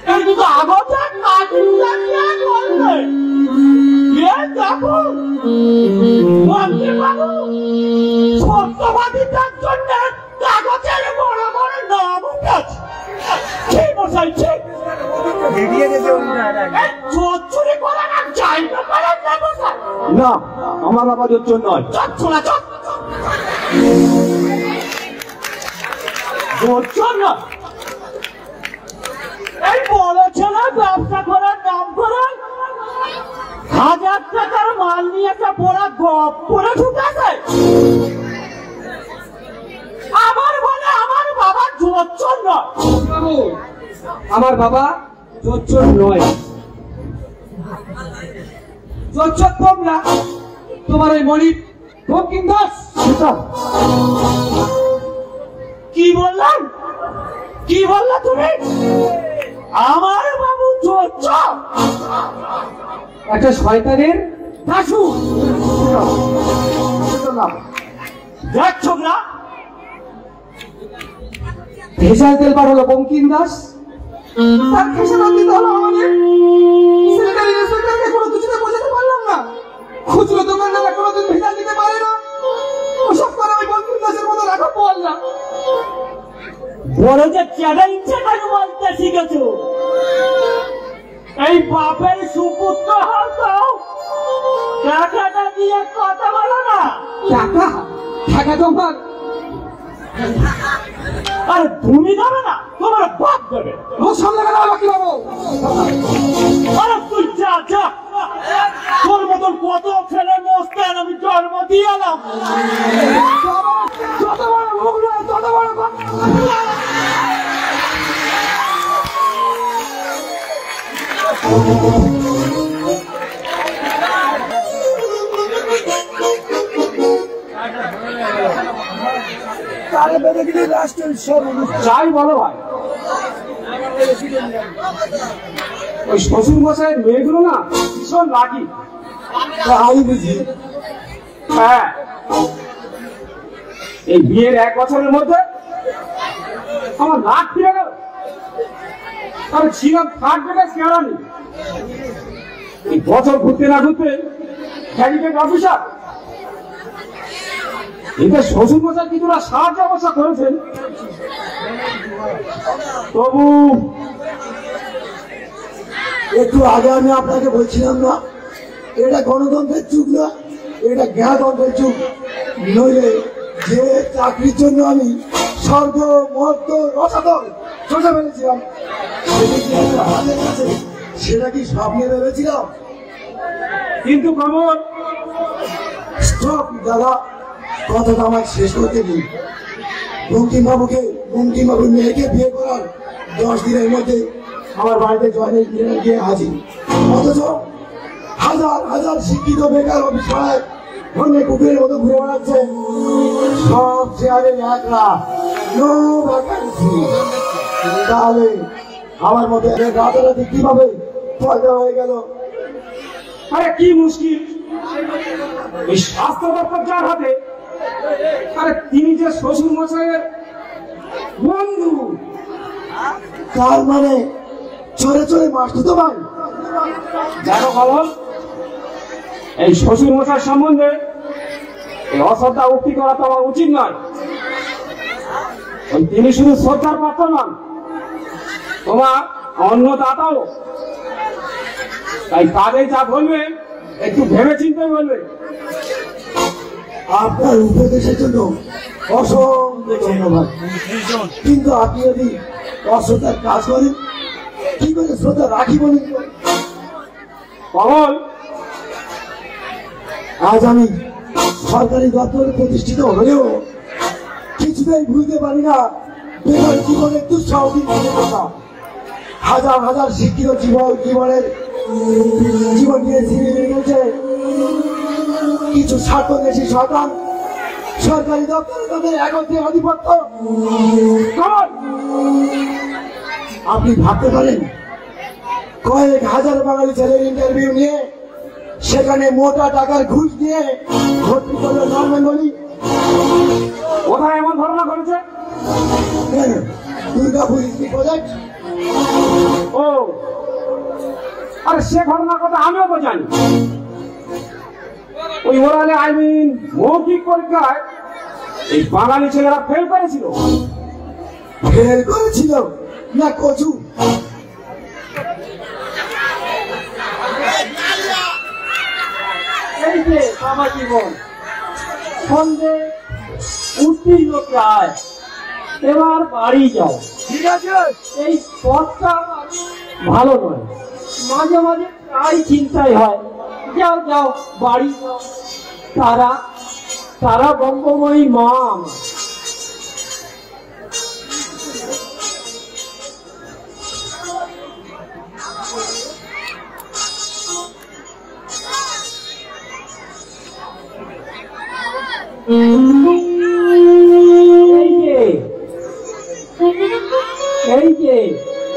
কিন্তু আগতে কাটিংটা কে করবে কে দেখো মন্ত্রী বাবু সত্যবাদীদের জন্য কাগজের বড় বড় নাম উঠেছে। ঠিক মশাই ঠিক এই চোর চুরি করে না যাইতে পারেন না মশাই। না আমার আপাতত জন্য নয়। যাচ্ছ না চল বুঝছ না এই বড় ছেলে ব্যবসা করার নাম করে হাজার টাকার মাল নিয়ে একটা বড় গপ করে ঢুকেছে। আমার বলে আমার বাবা জোচ্ছর না বাবু আমার বাবা চোর নয়। চোর তোমরা তোমার ওই মনিপ বঙ্কিম দাস। কি বললাম? কি বললা তুমি? আমার বাবু একটা শয়তানের না যাচ্ছ না ভেজাল তেল বার হলো বঙ্কিম দাস। তার কোনো বোঝাতে পারলাম না। খুচরো দোকানদাররা কোনোদিন ভেজাল দিতে পারে না। ওসব করে ওই বঙ্কিম দাসের মতো রাখা বললাম বড় যে কেন বলতে শিখেছো। এই বাপের সুপুত্র টাকাটা দিয়ে কথা বলো না। টাকা? টাকা তোমার আর তুমি দেবে না তোমার বাপ দেবে। ও সামনে কেন বাকি বাবু আরে তুই যা যা। তোর মতন কত ছেলে মস্তান আমি জন্ম দিয়ে এলাম যত বড় বড়। তারে বেঁধে দিলে রাষ্ট্রের সব যাই বলো ভাই ওই শ্বশুর মশাইয়ের মেয়েগুলো না ভীষণ বুঝি। হ্যাঁ। এই বিয়ের এক বছরের মধ্যে আমার লাখ ফিরে গেল। আমি ছিলাম থার্ড বেটার কেরানি এই বছর ঘুরতে না ঘুরতে ক্যান্ডিডেট অফিসার এতে শ্বশুর মশাই কিছুটা সাহায্য অবশ্য করেছেন। তবু একটু আগে আমি আপনাকে বলছিলাম না, এটা গণতন্ত্রের যুগ না, এটা জ্ঞানতন্ত্রের যুগ। নইলে যে চাকরির জন্য আমি স্বর্গ মর্ত রসাতল চোখে ফেলেছিলাম সেটা কি স্বপ্নে ভেবেছিলাম? কিন্তু কমল স্টপ দাদা, কথাটা আমার শেষ করতে দিন। বঙ্কিমবাবুকে, বঙ্কিমবাবুর মেয়েকে বিয়ে করার দশ দিনের মধ্যে আমার বাড়িতে জয়নিং গিয়ে হাজির। অথচ হাজার হাজার শিক্ষিত বেকার ধন্য কুকুরের মতো ঘুরে বেড়াচ্ছে। সব চেয়ারে একলা তাহলে আমার মধ্যে রাতারাতি কীভাবে পয়দা হয়ে গেল? আরে কি মুশকিল। এই স্বাস্থ্য দপ্তর যার হাতে, আরে তিনি যে শ্বশুর মশাইয়ের বন্ধু। তার মানে চলে চলে মাসতো তো ভাই। জানো কমল এই শ্বশুর মশাই সম্বন্ধে এই অশ্রদ্ধা উক্তি করা তো আমার উচিত নয়। ওই তিনি শুধু শ্রদ্ধার পাত্র নন তোমার অন্নদাতাও। তাই তাদের যা বলবে একটু ভেবে চিন্তে বলবে। আপনার উপদেশের জন্য অসংখ্য ধন্যবাদ। কিন্তু আপনি যদি অশ্রদ্ধার কাজ করেন কি করে শ্রদ্ধা রাখি তো? কমল আজ আমি সরকারি দপ্তরে প্রতিষ্ঠিত হলেও কিছুতেই বুঝতে পারি না। বেকার জীবনের দুঃসাহসিক কথা। হাজার হাজার শিক্ষিত জীবন জীবনের জীবন নিয়ে ছিনিয়ে গেছে কিছু স্বার্থদেশী শতান সরকারি দপ্তরে তাদের একত্রে আধিপত্য। আপনি ভাবতে পারেন? কয়েক হাজার বাঙালি ছেলের ইন্টারভিউ নিয়ে সেখানে মোটা টাকার ঘুষ দিয়ে ভর্তি করল নর্মেন বলি কোথায় এমন ঘটনা ঘটেছে? কেন? দুর্গাপুর প্রজেক্ট ও। আরে সে ঘটনার কথা আমিও তো জানি। ওই ওরালে আই মিন মৌখিক পরীক্ষায় এই বাঙালি ছেলেরা ফেল করেছিল। ফেল করেছিল? না কচু। এই যে বাবা জীবন সন্ধে উত্তীর্ণ প্রায় এবার বাড়ি যাও। ঠিক আছে। এই পথটা ভালো নয়। মাঝে মাঝে প্রায় চিন্তাই হয় যাও যাও বাড়ি যাও। তারা তারা বঙ্গময়ী মা আমার। এই যে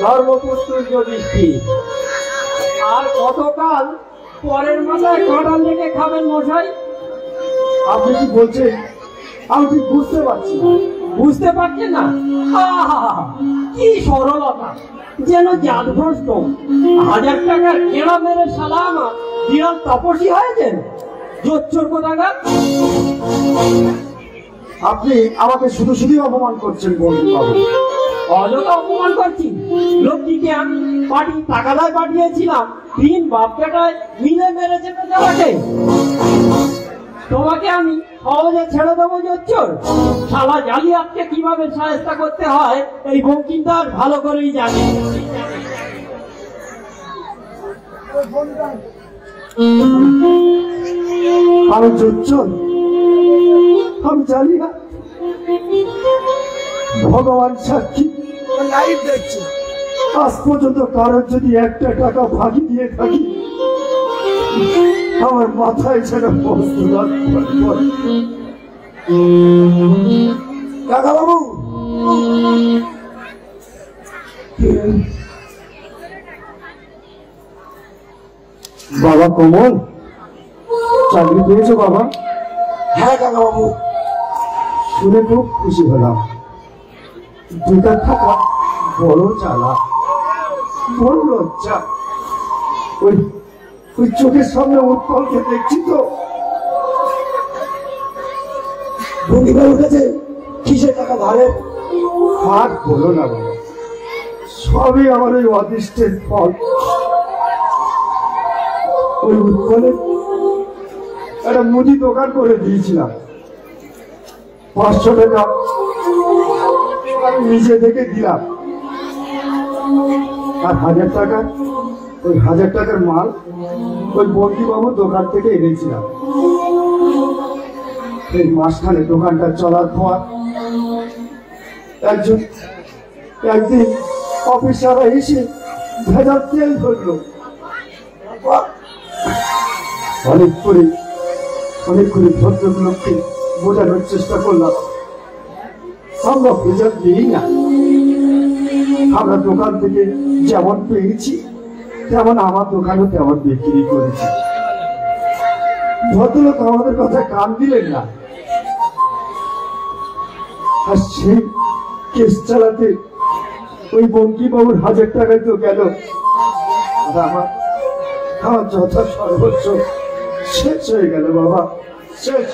ধর্মপুত্র যুধিষ্ঠি আর কতকাল পরের মাথায় কাঁটা লেগে খাবেন মশাই? আপনি কি বলছেন? আমি ঠিক বুঝতে পারছি। বুঝতে পারছেন না? কি সরলতা। যেন জাদভ্রষ্ট। হাজার টাকার কেনা মেরে সালা আমার বিরাট তপসী হয়েছেন। জোচ্চোর কোথাকার। আপনি আমাকে শুধু শুধুই অপমান করছেন বন্ধু বাবু। অযথা অপমান করছি। লক্ষ্মীকে আমি পাটি টাকাদায় পাঠিয়েছিলাম। তিন বাপ বেটায় মিলে মেরে চেপে যাওয়াকে তোমাকে আমি সহজে ছেড়ে দেবো জোচ্চর। শালা জালিয়াতকে কীভাবে সাহেস্তা করতে হয় এই বঙ্কিমদার ভালো করেই জানে। আমি জোচ্চন আমি জানি না। ভগবান সাক্ষী। লাইভ দেখছি। আজ পর্যন্ত কারোর যদি একটা টাকা ভাগি দিয়ে থাকি আমার মাথায় যেন কাকা বাবু বাবা কমল? চাকরি পেয়েছ বাবা? হ্যাঁ কাকা বাবু শুনে খুব খুশি হলাম। বেকার থাকা বড় চালা বড় লজ্জা। ওই ওই চোখের সামনে উৎপলকে দেখছি তো। বন্দিবাবুর কাছে কিসের টাকা ধারে? আর বলো না বাবা সবই আমার ওই অদৃষ্টের ফল। ওই উৎকলে একটা মুদি দোকান করে দিয়েছিলাম। পাঁচশো টাকা আমি নিজে থেকে দিলাম। আর হাজার টাকা, ওই হাজার টাকার মাল ওই বন্দিবাবুর দোকান থেকে এনেছিলাম। এই মাঝখানে দোকানটা চলার পর একজন, একদিন অফিসাররা এসে ভেজাল তেল ধরলো। অনেক করে অনেক করে ভদ্রলোককে বোঝানোর চেষ্টা করলাম। আমরা ভেজাল দিই না। আমরা দোকান থেকে যেমন পেয়েছি, তেমন আমার দোকানে তেমন বিক্রি করেছি। ভদ্রলোক আমাদের কথা কান দিলেন না। আর সেই কেস চালাতে ওই বঙ্কিবাবুর হাজার টাকায় তো গেল। আমার আমার যথা সর্বোচ্চ শেষ হয়ে গেল বাবা, শেষ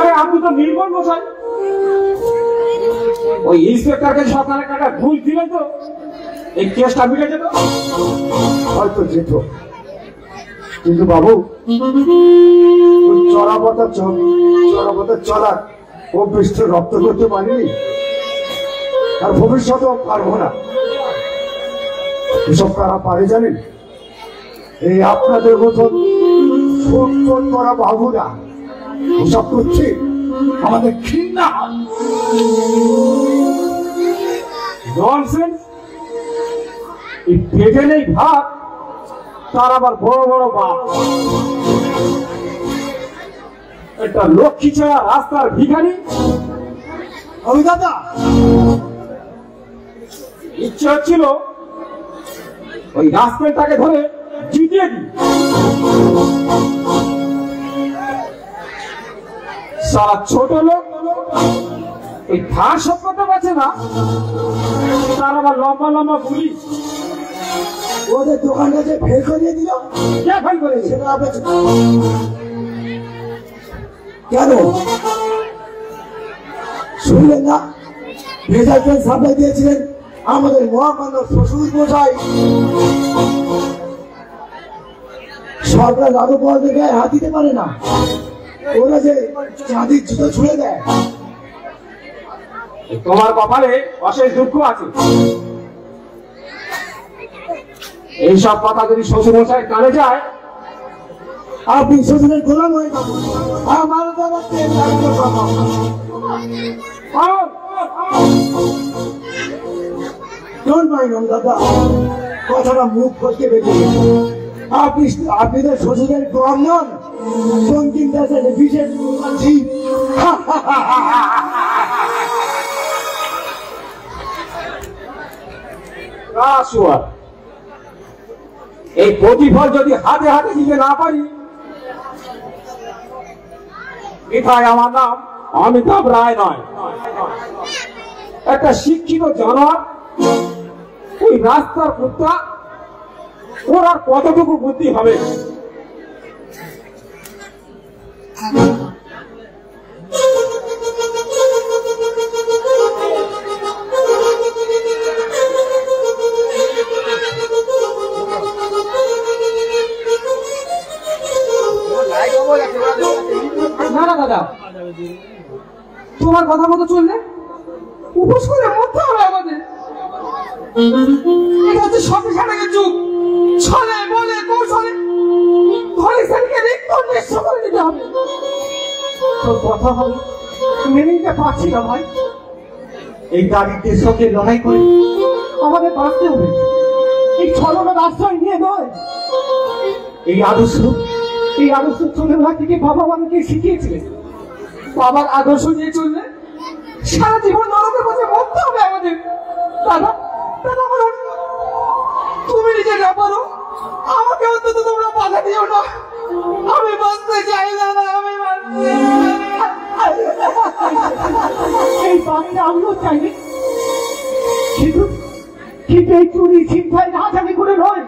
আরে, আপনি তো নির্মল মশাই। ওই ইন্সপেক্টরকে সরকারের টাকা ঘুষ দিলেন তো? এই কেসটা মিটে যেত হয়তো যেত। কিন্তু বাবু চড়াপথা চড়াপথা চলার অভ্যেস তো রপ্ত করতে পারিনি আর ভবিষ্যতেও পারব না। এসব কারা পারে জানেন? এই আপনাদের মতন করা বাবুরা এসব করছে আমাদের ঘৃণা। ননসেন্স এই পেটে নেই ভাত তার আবার বড় বড় বাপ। একটা লক্ষ্মী ছাড়া রাস্তার ভিখারি? আমি দাদা। ইচ্ছে হচ্ছিল ওই রাস্তাটাকে ধরে দিই সারা ছোট লোক এই ধার করতে পারছে না? তার আবার লম্বা লম্বা গুলি। ওদের দোকানটা যে ফেল করিয়ে দিল? কে ভাই করেছে সেটা আপনার কেন? শুনলেন না? ভেজাল তেল সাপ্লাই দিয়েছিলেন আমাদের মহামান্য শ্বশুর মশাই সরকার লাগু পড়াতে গায়ে হাত দিতে পারে না। ওরা যে চাঁদির জুতো ছুঁড়ে দেয়। তোমার কপালে অশেষ দুঃখ আছে। এইসব কথা যদি শ্বশুর মশাই কানে যায় আপনি শ্বশুরের গোলাম হয়ে যাবেন। আমার দাদা। কথাটা মুখ ফসকে বেরিয়ে। আপনি আপনি তো শ্বশুরের কম নন দাসের বিশেষ জীব এই প্রতিফল যদি হাতে হাতে দিতে না পারি, এটাই আমার নাম, অমিতাভ রায় নয়। একটা শিক্ষিত জানোয়ার, ওই রাস্তার কুত্তা ওর আর কতটুকু বুদ্ধি হবে? দাদা। তোমার কথা মতো চললে? উপোস করে মরতে হবে আমাদের। এটা হচ্ছে আশ্রয় নিয়ে নয়। এই আদর্শ এই আদর্শ ছোটবেলা থেকে বাবা আমাকে শিখিয়েছিলেন। বাবার আদর্শ নিয়ে চললে সারা জীবন নরকে বসে মরতে হবে আমাদের। দাদা দাদা বলো তুমি নিজে না পারো আমাকে অন্তত তোমরা বাধা দিও না। আমি বাঁচতে চাই দাদা আমি এই বাড়িতে আমিও চাইনি কিন্তু কিন্তু এই চুরি চিন্তায় না জানি করে নয়।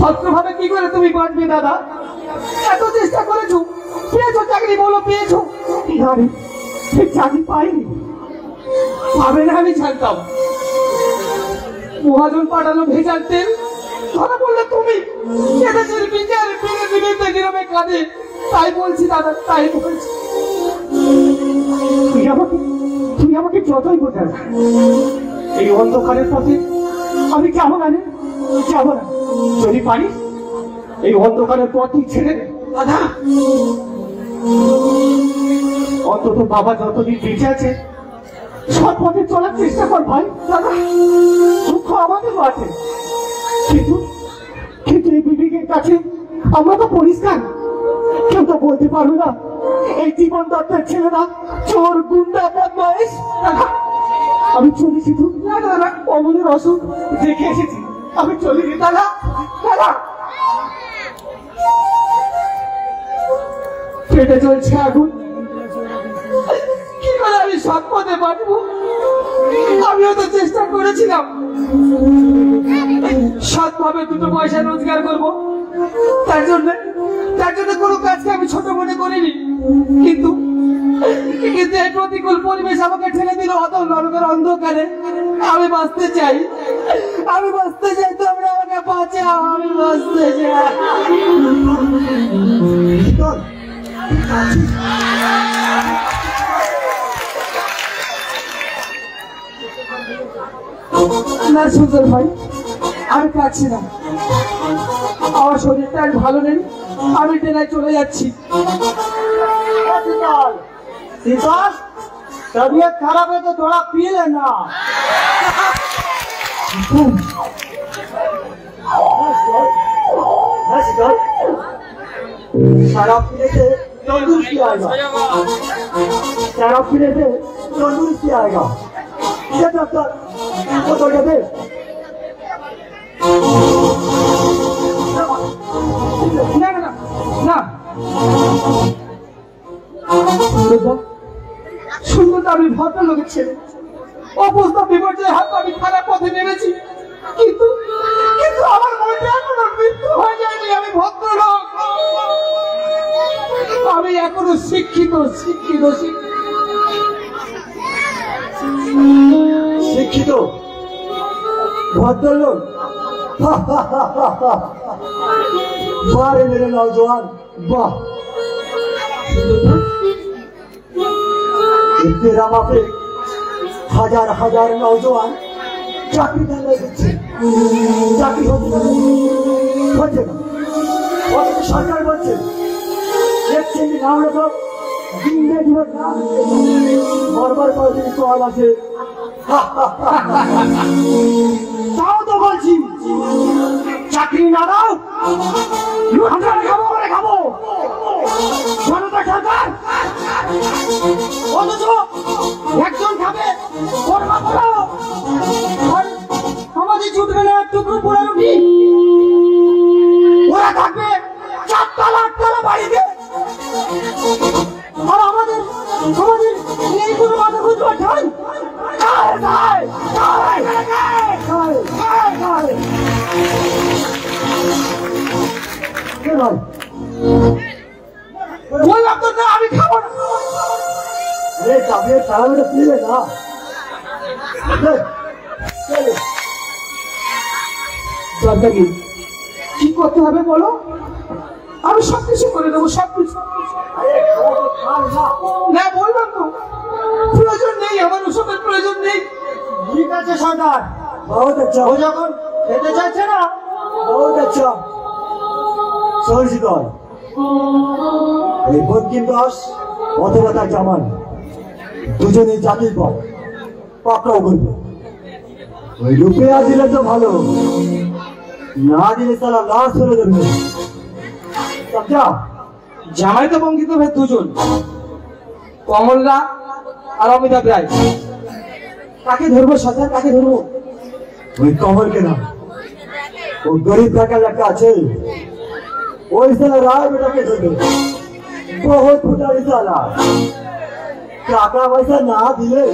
ভদ্রভাবে কি করে তুমি বাঁচবে, দাদা? এত চেষ্টা করেছ। পেয়েছ চাকরি, বলো, পেয়েছ। না চাকরি পাইনি। পাবে না, আমি জানতাম মহাজন পাঠানো ভেজাল তেল, ধরা বললে তুমি। কাঁদে। তাই বলছি, দাদা, তাই বলছি। তুই আমাকে তুই আমাকে যতই এই অন্ধকারের পথে আমি যাব না রে যাব না যদি এই অন্ধকারের পথই ছেড়ে দাদা, অন্তত বাবা যতদিন বেঁচে আছে সৎ পথে চলার চেষ্টা কর ভাই। দাদা, দুঃখ আমাদেরও আছে। কিন্তু কিন্তু এই বিবেকের কাছে আমরা তো পরিষ্কার। কেউ তো বলতে পারবে না, এই জীবন দত্তের ছেলেরা চোর, গুন্ডা, বদমাইশ। আমি চলি দাদা অমলের অসুখ দেখে এসেছি। আমি চলি রে দাদা দাদা। পেটে চলছে আগুন। কি করে আমি সৎ পথে বাঁচবো আমিও তো চেষ্টা করেছিলাম। সৎভাবে দুটো পয়সা রোজগার করব। তার জন্য তার জন্য কোনো কাজকে আমি ছোট মনে করিনি। কিন্তু কিন্তু এই প্রতিকূল পরিবেশ আমাকে ঠেলে দিল অত নরকের অন্ধকারে। আমি বাঁচতে চাই। আমি বাঁচতে চাই, তোমরা আমাকে বাঁচাও, আমি বাঁচতে চাই। না সুন্দর ভাই আমি পাচ্ছি না আমার শরীরটা আর ভালো নেই আমি ট্রেনায় চলে যাচ্ছি शीतल तबीयत खराब है तो थोड़ा पी लेना शराब पीने से तंदुरुस्ती आएगा शराब पीने से तंदुरुस्ती आएगा যেটা আপনার কত যাবে না না না শুনতে তো আমি ভদ্রলোকের ছেলে। অবস্থা বিপর্যয়ে হাত আমি খারাপ পথে নেমেছি। কিন্তু কিন্তু আমার মনটা এখনও মৃত্যু হয়ে যায়নি, আমি ভদ্রলোক। আমি এখনও শিক্ষিত শিক্ষিত শিক্ষিত। শিক্ষিত। ভদ্রলোক। বারে মেরে নওজোয়ান বাহ। হাজার হাজার নওজোয়ান চাকরি দাঁড়িয়ে চাকরি হচ্ছে সরকার বলছে, দেখছেন দিনে জীবন আছে তাও তো বলছি। চাকরি না দাও আমরা খাব করে খাব জনতা সরকার, অথচ একজন খাবে করবা করো জামান দুজনেই জাতির পাকড়াও করবে। ওই রুপিয়া দিলে তো ভালো। না দিলে তারা লাশ জামাই তো বঙ্কিত ভাই দুজন। কমলরা আর অমিতাভ রায়। কাকে ধরবো সরকার কাকে ধরবো? ওই কমলকে না। ও গরিব টাকার একটা আছে। ওই সালা রায় বেটাকে ধরবে। বহুত ফুটারি সালা। টাকা পয়সা না দিলে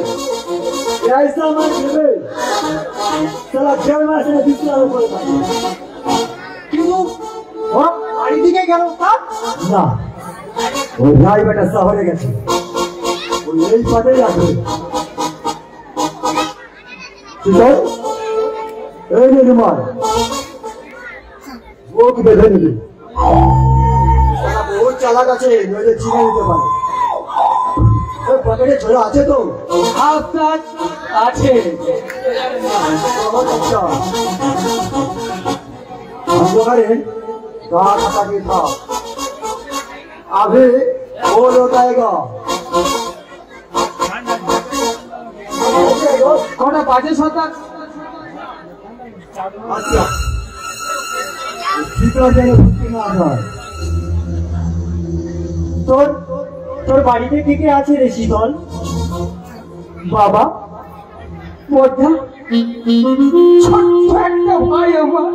শহরে গেছে। এই নে রুমাল। মুখ বেঁধে নিবি? ওরা চালাক আছে, নইলে চিনে নিতে পারে। ওই পকেটে ছোড়া আছে তো? আপনার আছে। অন্ধকারে গা কাটা দিয়ে খাও। আভে ও আচ্ছা। ঠিক তোর তোর বাড়িতে কে কে আছে রে শীতল? বাবা? বদ্ধা ছোট্ট একটা ভাই আমার।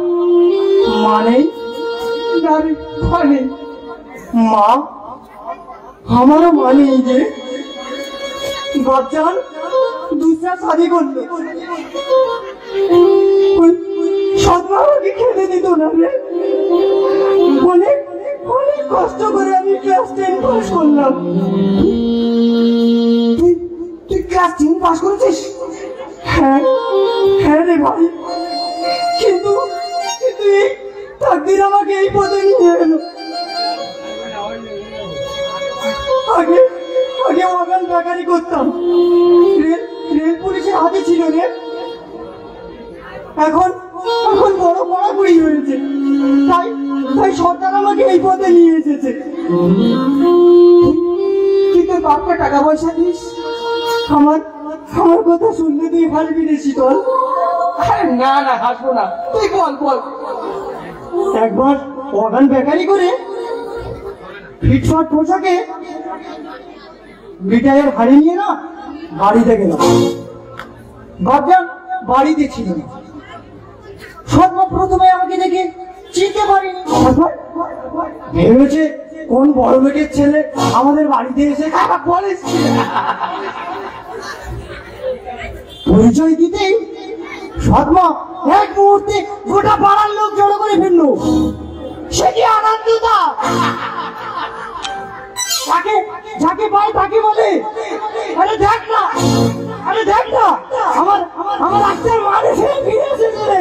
মা আমারও যে। বাচ্চান দুসরা শাদি করল। ওই আমাকে খেতে দিত না রে। অনেক অনেক কষ্ট করে আমি ক্লাস টেন পাস করলাম। তুই ক্লাস টেন পাস করেছিস? হ্যাঁ হ্যাঁ রে ভাই। কিন্তু কিন্তু এই তাকদির আমাকে এই পদে নিয়ে এলো। আগে আগে ওয়াগান বেকারি করতাম। রেল রেল পুলিশের হাতে ছিল রে। এখন এখন বড় পড়াকুড়ি হয়েছে। তাই তাই সরকার আমাকে এই পদে নিয়ে এসেছে। বাপকে টাকা পয়সা দিস? আমার আমার কথা শুনলে তুই হাসবি রে শীতল। আরে না না হাসবো না। তুই বল বল। একবার অগান বেকারি করে ফিটফাট পোশাকে মিঠাইয়ের হাড়ি নিয়ে না বাড়িতে গেলাম। ভাবলাম বাড়িতে ছিল না। সর্ব প্রথমে আমাকে দেখে চিনতে পারিনি ভেবেছে কোন বড় লোকের ছেলে আমাদের বাড়িতে এসে বলিস পরিচয় দিতেই সৎমা এক মুহূর্তে গোটা পাড়ার লোক জড়ো করে ফেলল। সে কি আনন্দটা যাকে যাকে পাই তাকে বলে, আরে দেখ না আরে দেখ আমার আমার আত্মার মানে সে ফিরে এসেছে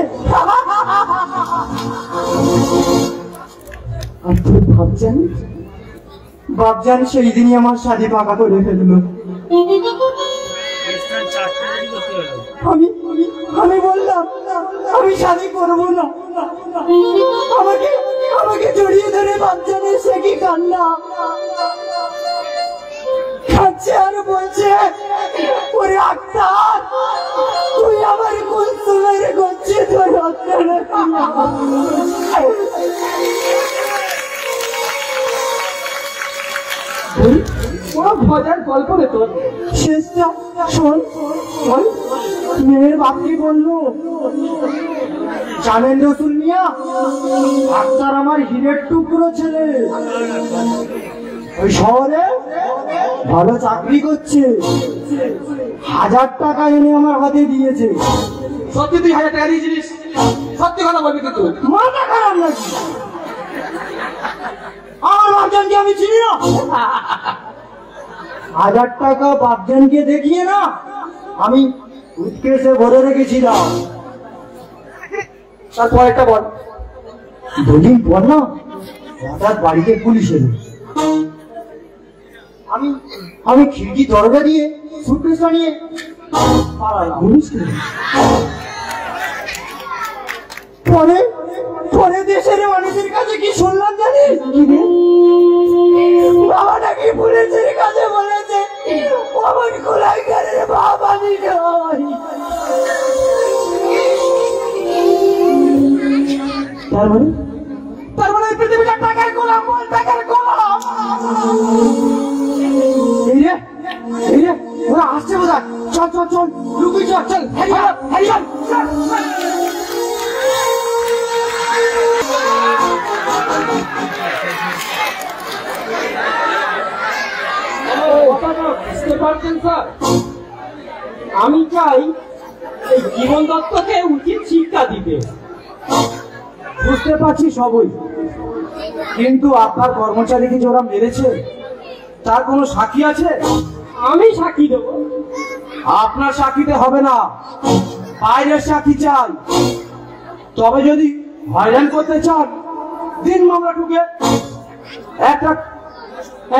আর ভাবছেন? বাপজান সেই দিনই আমার শাদি পাকা করে ফেলল। আমি, আমি- বললাম, আমি শাদি করব না। আমাকে আমাকে জড়িয়ে ধরে বাচ্চানে সে কি কান্না? কাঁদছে আর বলছে ওরে আক্তার তুই আমার কুলসুমের গচ্ছে তোর মজার গল্প রে তোর। শেষটা শোন মেয়ের বাপকে বলল? জানেন রসুল মিয়া ডাক্তার আমার হিরের টুকরো ছেলে। ওই শহরে ভালো চাকরি করছে হাজার টাকা এনে আমার হাতে দিয়েছে। সত্যি তুই হাজার টাকা দিয়েছিলিস? সত্যি কথা বলবি কিন্তু। মাথা খারাপ নাকি আমার বাপজানকে আমি চিনি না। হাজার টাকা বাপজানকে দেখিয়ে না আমি উৎকেসে ভরে রেখেছিলাম। তারপর একটা বল। দুদিন পর না। হঠাৎ বাড়িতে পুলিশ এলো। আমি আমি খিড়কি দরজা দিয়ে সুটকেসটা নিয়ে পালালাম পুলিশ পরে পরে দেশের মানুষের কাছে কি শুনলাম জানিস? বাবা নাকি পুলিশের কাছে বলেছে আমার গোলাইকারের বাবা আমি নই তার মানে? তার মানে পৃথিবীটা টাকার গোলাম টাকার গোলাম। এই রে ওরা আসছে বোধ চল চল চল লুকিয়ে চল চল হ্যারি আমি চাই এই জীবন দত্তকে উচিত শিক্ষা দিতে। বুঝতে পারছি সবই। কিন্তু আপনার কর্মচারীকে যে ওরা মেরেছে তার কোনো সাক্ষী আছে? আমি সাক্ষী দেবো। আপনার সাক্ষীতে হবে না। বাইরের সাক্ষী চাই। তবে যদি হয়রান করতে চান, দিন মামলা ঢুকে একটা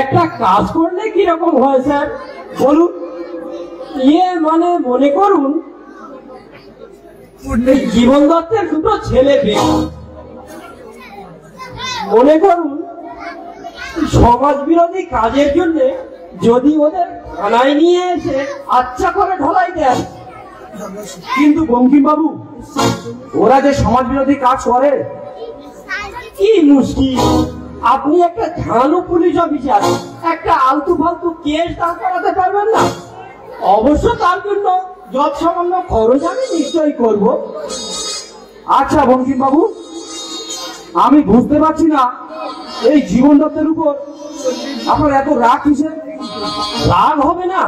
একটা কাজ করলে কীরকম হয়, স্যার? বলুন। ইয়ে মানে মনে করুন জীবন দত্তের দুটো ছেলে বেকার মনে করুন সমাজ বিরোধী কাজের জন্য যদি ওদের থানায় নিয়ে এসে আচ্ছা করে ঢলাই দেন কিন্তু বঙ্কিম বাবু, ওরা যে সমাজ বিরোধী কাজ করে, কি মুশকিল। আপনি একটা ঝানু পুলিশ অফিসার, একটা আলতু ফালতু কেস দাঁড় করাতে পারবেন না। অবশ্য তার জন্য যত সামান্য খরচ আমি নিশ্চয়ই করব। আচ্ছা বঙ্কিম বাবু, আমি বুঝতে পারছি না এই জীবন দত্তের উপর? আপনার এত রাগ কিসের? লাভ হবে না?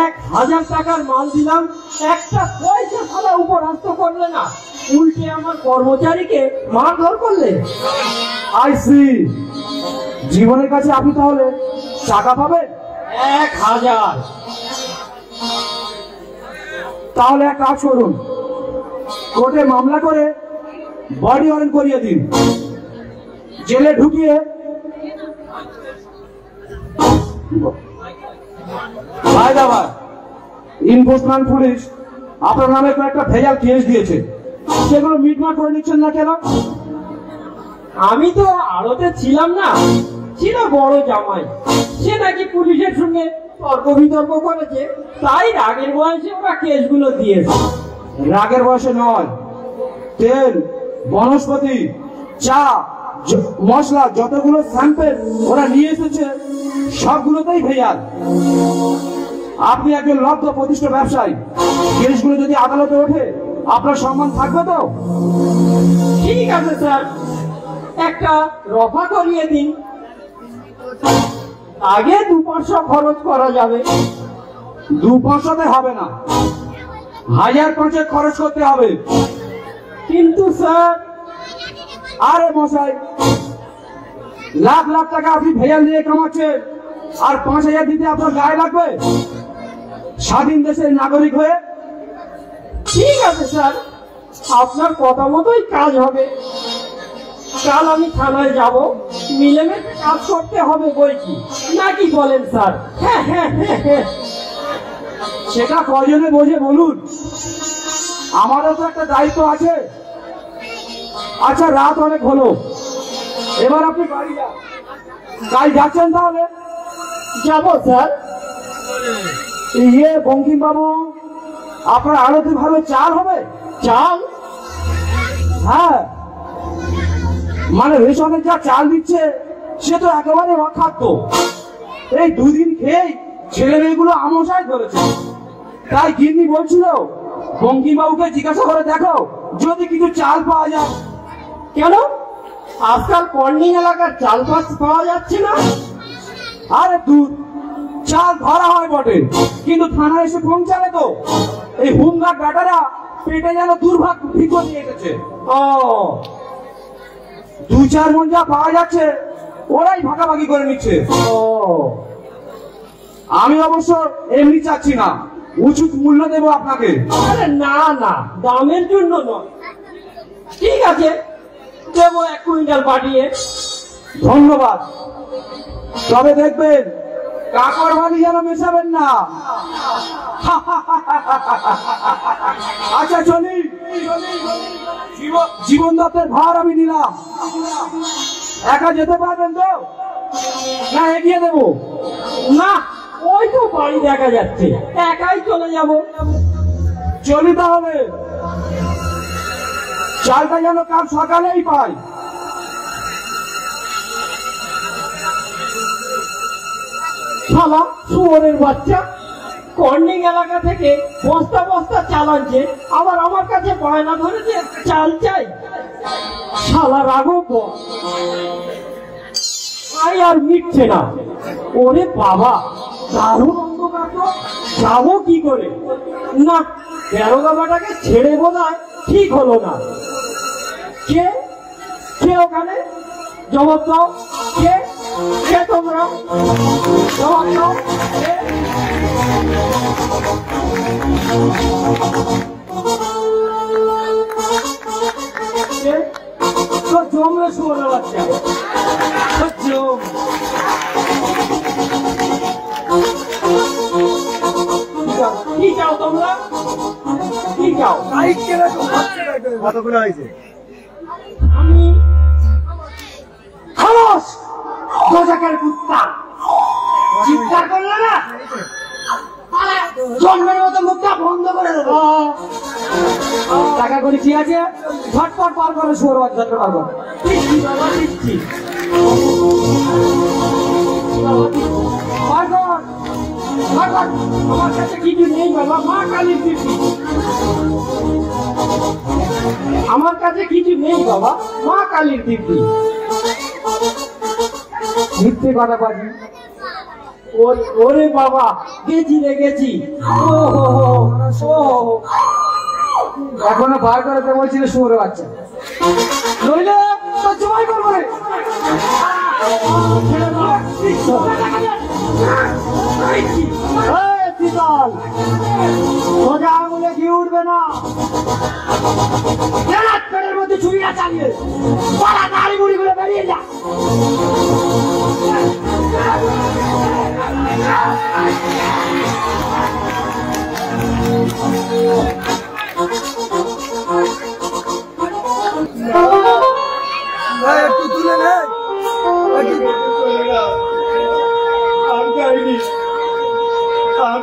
এক হাজার টাকার মাল দিলাম, একটা পয়সা সাদা উপর হস্ত করলে না, উল্টে আমার কর্মচারীকে মারধর করলে। আই সি, জীবনের কাছে আপনি তাহলে টাকা পাবেন? এক হাজার। তাহলে এক কাজ করুন, কোর্টে মামলা করে বডি ওয়ারেন্ট করিয়ে দিন। জেলে ঢুকিয়ে পুলিশ আপনার নামে কয়েকটা ভেজাল কেস দিয়েছে। সেগুলো মিটমাট করে নিচ্ছেন না কেন? আমি তো আড়তে ছিলাম না। ছিল বড় জামাই। সে নাকি পুলিশের সঙ্গে তর্ক বিতর্ক করেছে। তাই রাগের বয়সে ওরা কেসগুলো দিয়েছে। রাগের বয়সে নয়। তেল বনস্পতি চা মশলা যতগুলো স্যাম্পেল ওরা নিয়ে এসেছে সবগুলোতেই ভেজাল। আপনি একজন লব্ধ প্রতিষ্ঠ ব্যবসায়ী। কেসগুলো যদি আদালতে ওঠে আপনার সম্মান থাকবে তো? ঠিক আছে স্যার। একটা রফা করিয়ে দিন। আগে দু পাঁচশো খরচ করা যাবে। দু পাঁচশোতে হবে না। হাজার পাঁচেক খরচ করতে হবে। কিন্তু স্যার আরে মশাই, লাখ লাখ টাকা আপনি ভেজাল দিয়ে কামাচ্ছেন, আর পাঁচ হাজার দিতে আপনার গায়ে লাগবে? স্বাধীন দেশের নাগরিক হয়ে? ঠিক আছে স্যার, আপনার কথা মতোই কাজ হবে। কাল আমি থানায় যাব, মিলেমিশে কাজ করতে হবে বই কি? নাকি বলেন স্যার? হ্যাঁ হ্যাঁ হ্যাঁ হ্যাঁ। সেটা কয়জনে বোঝে বলুন? আমারও তো একটা দায়িত্ব আছে। আচ্ছা রাত অনেক হলো। এবার আপনি বাড়ি যান। কাল যাচ্ছেন তাহলে? যাব স্যার। ইয়ে বঙ্কিম বাবু আপনার আড়তে ভালো চাল হবে? চাল? হ্যাঁ। মানে রেশনের যা চাল দিচ্ছে সে তো একেবারে অখাদ্য। এই দুদিন খেয়েই ছেলে মেয়েগুলো আমশায় ধরেছে। তাই গিন্নি বলছিল বঙ্কিম বাবুকে জিজ্ঞাসা করে দেখো যদি কিছু চাল পাওয়া যায়। কেন? আজকাল কর্নিং এলাকার চাল পাস পাওয়া যাচ্ছে না। আরে দুধ চাল ধরা হয় বটে কিন্তু থানায় এসে পৌঁছাবে তো। এই হুমঘাট গাটারা পেটে যেন দুর্ভাগ ভিগো নিয়ে এসেছে। ও দু চার মন যা পাওয়া যাচ্ছে ওরাই ভাগাভাগি করে নিচ্ছে। ও আমি অবশ্য এমনি চাচ্ছি না উচিত মূল্য দেবো আপনাকে। আরে না না দামের জন্য নয়। ঠিক আছে দেবো এক কুইন্টাল পাঠিয়ে। ধন্যবাদ। তবে দেখবেন কাকর বাড়ি যেন মেশাবেন না। আচ্ছা চলি। জীবন দত্তের ভার আমি নিলাম। একা যেতে পারবেন তো? না, এগিয়ে দেবো। না, ওই তো বাড়ি দেখা যাচ্ছে। একাই চলে যাব। চলি তাহলে। চালটা যেন কাল সকালেই পাই শালা বাচ্চা, কর্নিং এলাকা থেকে বস্তা বস্তা চাল আনছে, আবার আমার কাছে বায়না ধরেছে, চাল চাই। শালা রাগব আই আর মিটছে না। ওরে বাবা, দারুণ অন্ধকার যাব কি করে? না বাবাটাকে ছেড়ে বোধ ঠিক হলো না। কে? কে ওখানে? জবাব দাও। কে? কে তোমরা? জবাব দাও? তো জমে শুয়ে বাচ্চা। তো জম কি চাও তোমরা? কতগুলো হয়েছে? আমি খামোশ! দোজাকের কুত্তা। চিৎকার করলে না? জন্মের মতো মুখটা বন্ধ করে দেবো। টাকা করে ঠিক আছে? ঝটপট পার করে শুয়োর বাচ্চা ঝটপট পার করো দিচ্ছি বাবা দিচ্ছি পার কর। পার কাছে কিছু নেই বাবা মা কালীর আমার কাছে কিছু নেই বাবা মা কালীর দিব্যি মিথ্যে কথা বাজি ওরে- বাবা গেছি রে গেছি ও হো হো, ও। এখনও বার করাতে বলছিল শুয়োরে বাচ্চা। নইলে তো জমাই করব রে। উঠবে না। করে বেরিয়ে যা। একটু তুলে নে আম খাইনি আম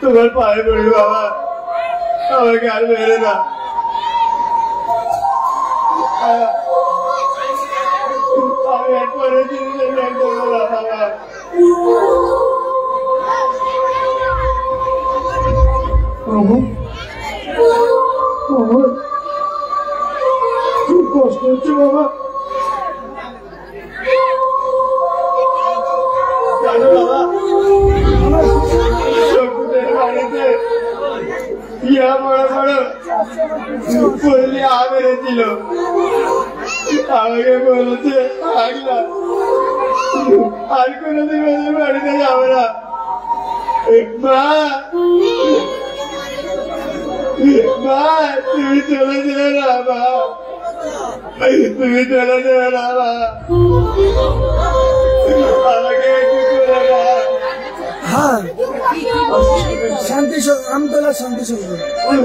তোমার পায়ে পড়ি বাবা আমাকে আর মেরে না আমি একবারে না বাবা প্রভু কষ্ট হচ্ছে বাবা ইয়া বড় বড় পল্লি আম এনেছিল আমাকে বলেছে আগলা আর কোনোদিন ওদের বাড়িতে যাবে না মা মা তুমি চলে যেও না মা তুমি চলে আমাকে হ্যাঁ। শান্তি আমতলা শান্তি সঙ্গ। আর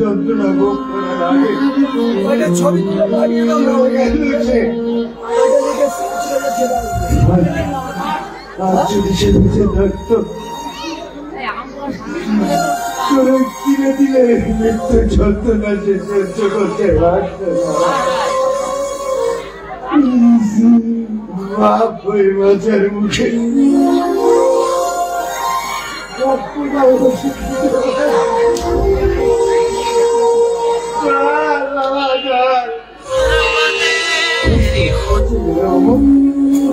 যন্ত্রণা ভোগ করার আগে ছবি তুলে আর যদি সে মৃত্যু যন্ত্রণা সে সহ্য করতে পারতো বাপ ওই মাছের মুখে।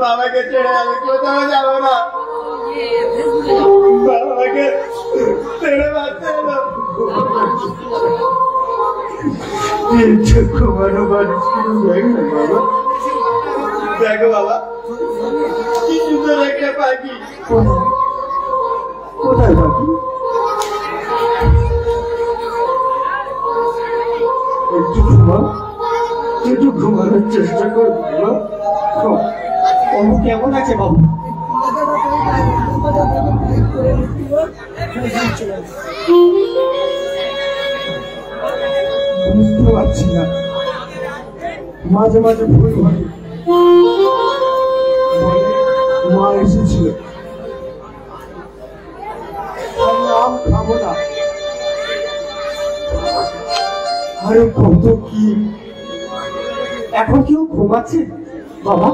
বাবাকে ছেড়ে আমি কোথাও যাব না। বাবাকে ছেড়ে বাঁচতে ঘুমানো মানুষ বাবা। দেখো বাবা, কি সুন্দর একটা পাখি। কোথায় পাখি? একটু ঘুমা ঘুমানোর চেষ্টা কর বাবু কেমন আছে বাবু বুঝতে পারছি না। মাঝে মাঝে ভুল হয়। এসেছিল। আমি আম খাব না আরে কত কি? এখন কেউ ঘুমাচ্ছে? বাবা?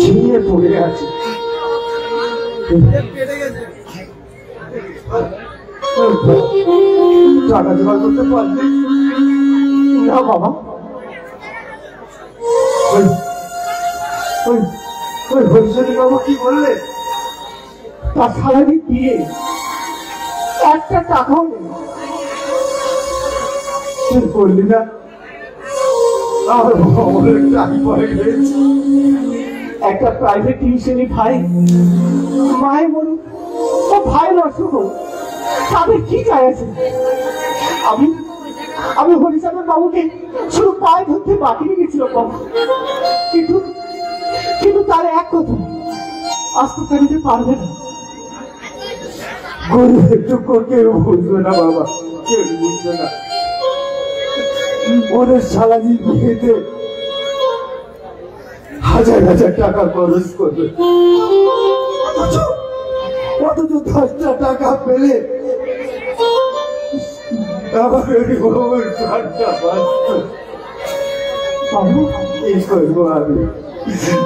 না পড়ে আছে। টাকা জোগাড় করতে পারলে না বাবা। ওই ওই ওই কি বললে তার সারাদিন দিয়ে একটা টাকাও নেই। করলি না। একটা প্রাইভেট টিউশনি ভাই মায়ের মরুক ও ভাই নষ্ট হোক তাদের কি যায় আমি আমি হরিচাঁদন বাবুকে শুধু পায়ে ধরতে বাকি বাবু। কিন্তু কিন্তু তার এক কথা আস্তে নিতে পারবে না। গরিবের দুঃখ কেউ বুঝবে না, বাবা। কেউ বুঝবে না। ওদের সারাদিন বিয়েতে হাজার হাজার টাকা খরচ করবে। অথচ অথচ দশটা টাকা পেলে?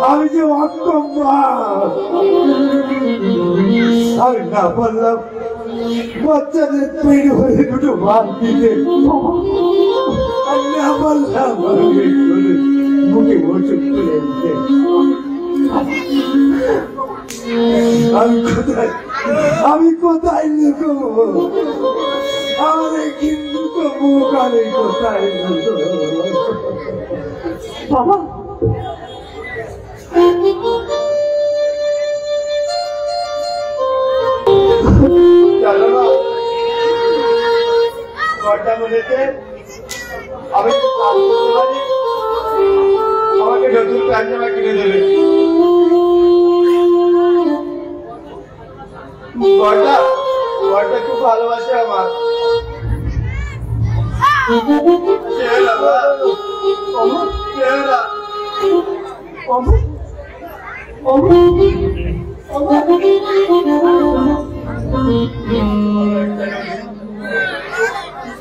আমি? যে অক্ষম বাচ্চাদের পেট হয়ে দুটো ভাত দিতে আমি মুখে তুলে কোথায় আমি কোথায় লুকবো আমাদের কিন্তু তো মুখ আমি কোথায় বাবা। চলো না কটা বলেছে? আমি আমাকে নতুন প্যান্ট জামা কিনে দেবে। কটা কটা খুব ভালোবাসে আমার। চেহারা বা,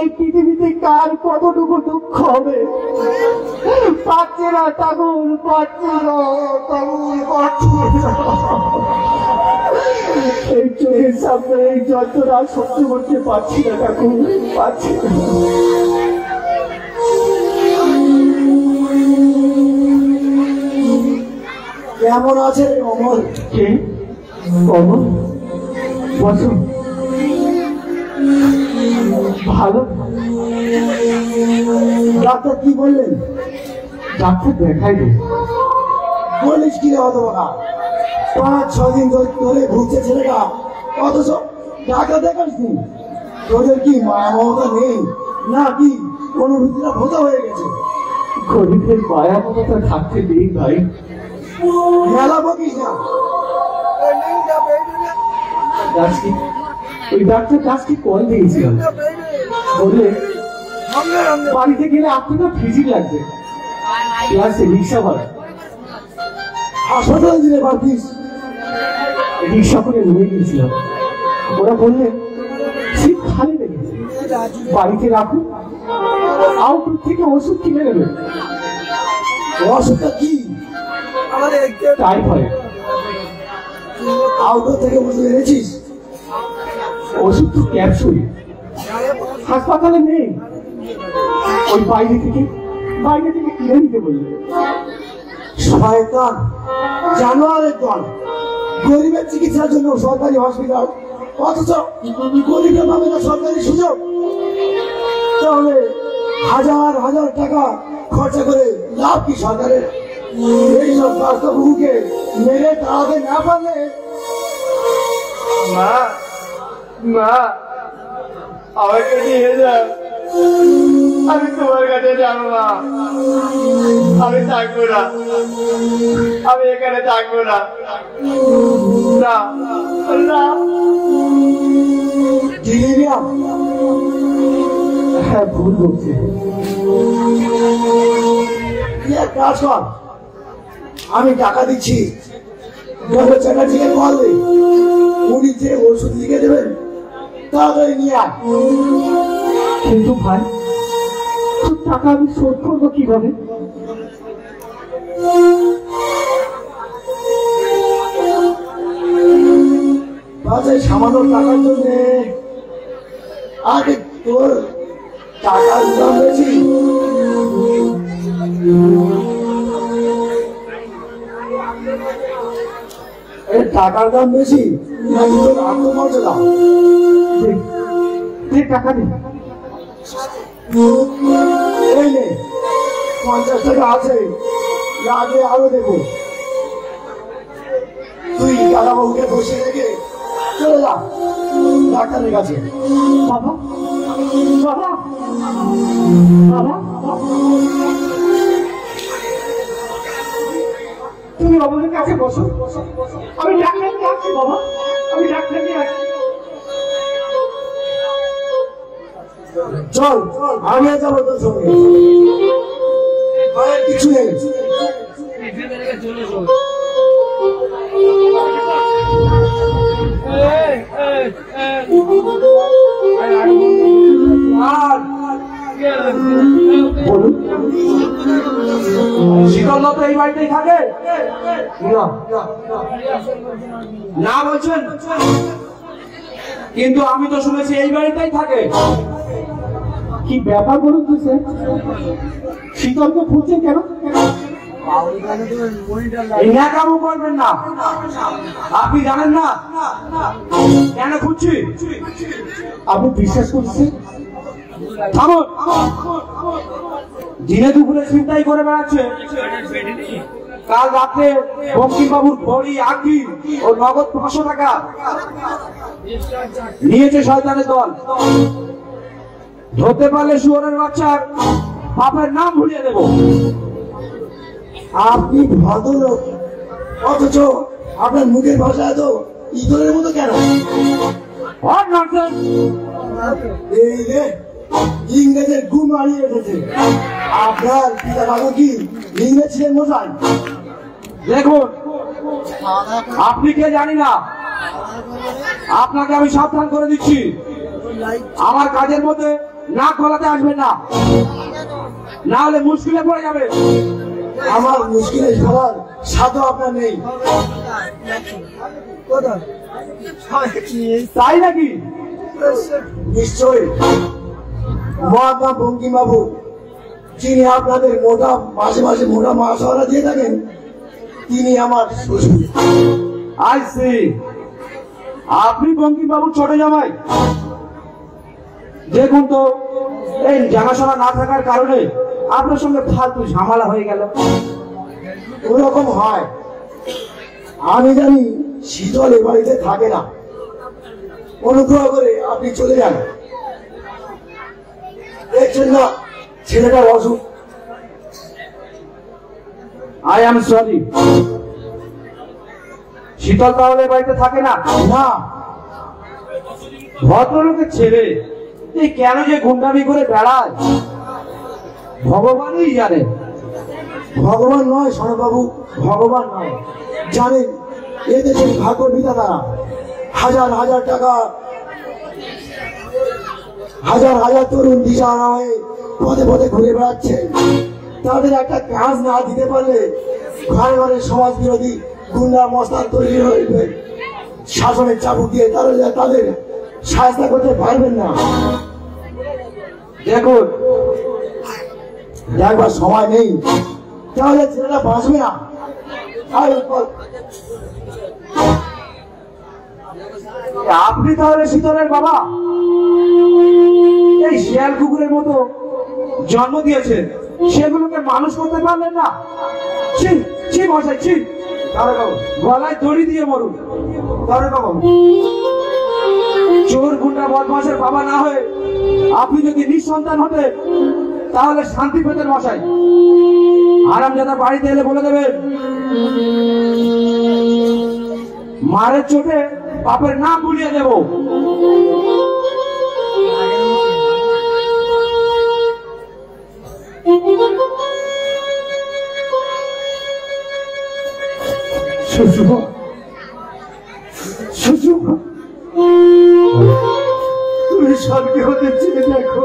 এই পৃথিবীতে কার কতটুকু দুঃখ হবে? পাচ্ছে না তাগুল পাচ্ছে না তাগুল পাচ্ছে এই চোখের সামনে এই যন্ত্রণা সহ্য করতে পারছি না ঠাকুর পাচ্ছি না। কেমন আছে অমর কে? অমর বসো ভালো? ডাক্তার কি বললেন? ডাক্তার দেখাই দে বলিস কি রে অত পাঁচ ছ দিন ধরে- ভুগছে ছেলেটা। অথচ ডাক্তার দেখাস নি। তোদের কি মা মমতা নেই? না কি অনুভূতিটা ভোতা হয়ে গেছে? গরিবের মায়া মমতা থাকতে নেই ভাই। মেলা বকিস না। ওই ডাক্তার দাসকে কল দিয়েছিলাম বললে বাড়িতে গেলে আপনার ফিজিক লাগবে। ক্লাসে রিক্সা ভাড়া। হাসপাতালে দিলে পারতিস রিক্সা করে নিয়ে গিয়েছিলাম ওরা বললে সিট খালি লেগেছে বাড়িতে রাখুন। আউটডোর থেকে ওষুধ কিনে নেবেন অসুখটা কি? টাইফয়েড আউটডোর থেকে বসে এনেছিস? ওষুধ তো ক্যাপসুল হাসপাতালে নেই। ওই বাইরে থেকে বাইরে থেকে কিনে নিতে বললে। শয়তান জানোয়ারের দল গরিবের চিকিৎসার জন্য সরকারি হসপিটাল অথচ গরিবের পাবে না সরকারি সুযোগ। তাহলে হাজার হাজার টাকা খরচা করে লাভ কি সরকারের? এইসব বাস্তবকে মেরে তাড়াতে না পারলে মা মা আমাকে নিয়ে যাও। আমি তোমার কাছে যাব না আমি থাকব না। আমি এখানে থাকব না। না হ্যাঁ ভুল কাজ আমি টাকা দিচ্ছি। চ্যাটার্জিকে উনি যে ওষুধ লিখে দেবেন তাড়াতাড়ি নিয়ে আয়। কিন্তু ভাই তোর টাকা আমি শোধ করব কীভাবে? বাজে সামান্য টাকার জন্য। আগে তোর টাকার দাম বেশি। টাকার দাম বেশি। নাকি তোর আত্মমর্যাদা। দে টাকা দে পঞ্চাশ টাকা তুই তুমি বাবাদের কাছে বসো। আমি ডাক্তার নিয়ে বাবা, আমি ডাক্তার নিয়ে আসছি চল আমিও যাব তোর সঙ্গে। কিছু নেই। বলুন শীতলদত্ত এই বাড়িতেই থাকে? না। না বলছেন? কিন্তু আমি তো শুনেছি এই বাড়িতেই থাকে। কি ব্যাপার বলুন তো স্যার? শীতলকে খুঁজছেন কেন? এই ন্যাকামো করবেন না। আপনি জানেন না? কেন খুঁজছি? আপনি বিশ্বাস দিনে দুপুরে চিন্তাই করে বেড়াচ্ছে। কাল রাতে বঙ্কিমবাবুর ঘড়ি আঁকি ও নগদ পাঁচশো টাকা নিয়েছে শয়তানের দল। ধরতে পারলে শুয়ারের বাচ্চার বাপের নাম ভুলিয়ে দেবো। আপনি ভদ্রলোক? অথচ আপনার মুখের ভাষা এত ইঁদুরের মতো কেন? What এই রে ইংরেজের ঘুম হারিয়ে এসেছে। আপনার পিতা বাবু কি ইংরেজ ছিলেন মশাই? দেখুন। আপনি কে জানি না? আপনাকে আমি সাবধান করে দিচ্ছি। আমার কাজের মধ্যে নাক গলাতে আসবেন না। না হলে মুশকিলে পড়ে যাবে। আমার মুশকিলে সবার সাধু আপনার নেই। তাই নাকি? নিশ্চয়ই। মহাত্মা বঙ্কিমবাবু যিনি আপনাদের মোটা মাসে মাসে মোটা মাসওয়ালা দিয়ে থাকেন তিনি আমার শ্বশুর। আই সি, আপনি বঙ্কিমবাবু ছোট জামাই। দেখুন তো, এই জানাশোনা না থাকার কারণে আপনার সঙ্গে ফালতু ঝামেলা হয়ে গেল। ওরকম হয়। আমি জানি শীতল এ বাড়িতে থাকে না। অনুগ্রহ করে আপনি চলে যান। দেখছেন না ছেলেটার অসুখ। আই এম সরি শীতল তাহলে বাড়িতে থাকে না? না। ভদ্রলোকের ছেলে এই কেন যে গুন্ডামি করে বেড়ায়? ভগবানই জানে। ভগবান নয় শরণবাবু ভগবান নয়। জানেন এদেশের ভাগ্য বিধাতারা হাজার হাজার টাকা হাজার হাজার তরুণ দিশাহারা হয়ে পদে পদে ঘুরে বেড়াচ্ছে। তাদের একটা কাজ না দিতে পারলে ঘরে ঘরে সমাজ বিরোধী গুন্ডা মস্তান তৈরি হয়ে শাসনের চাবুক দিয়ে তারা তাদের সাহায্য করতে পারবেন না। দেখুন দেখবার সময় নেই, তাহলে ছেলেটা বাঁচবে না। আপনি তাহলে শীতলের বাবা? এই শিয়াল কুকুরের মতো জন্ম দিয়েছেন। সেগুলোকে মানুষ করতে পারলেন না। ছি ছি মশাই, ছি। গলায় দড়ি দিয়ে মরুন। চোর, গুন্ডা বদমাসের বাবা না হয়ে আপনি যদি নিঃসন্তান হতে, তাহলে শান্তি পেতেন মশাই। আরামজাদা বাড়িতে এলে বলে দেবেন, মারের চোটে বাপের নাম ভুলিয়ে দেব। শ্বশুর শ্বশুর তুমি স্বর্গে হতে চেয়ে দেখো।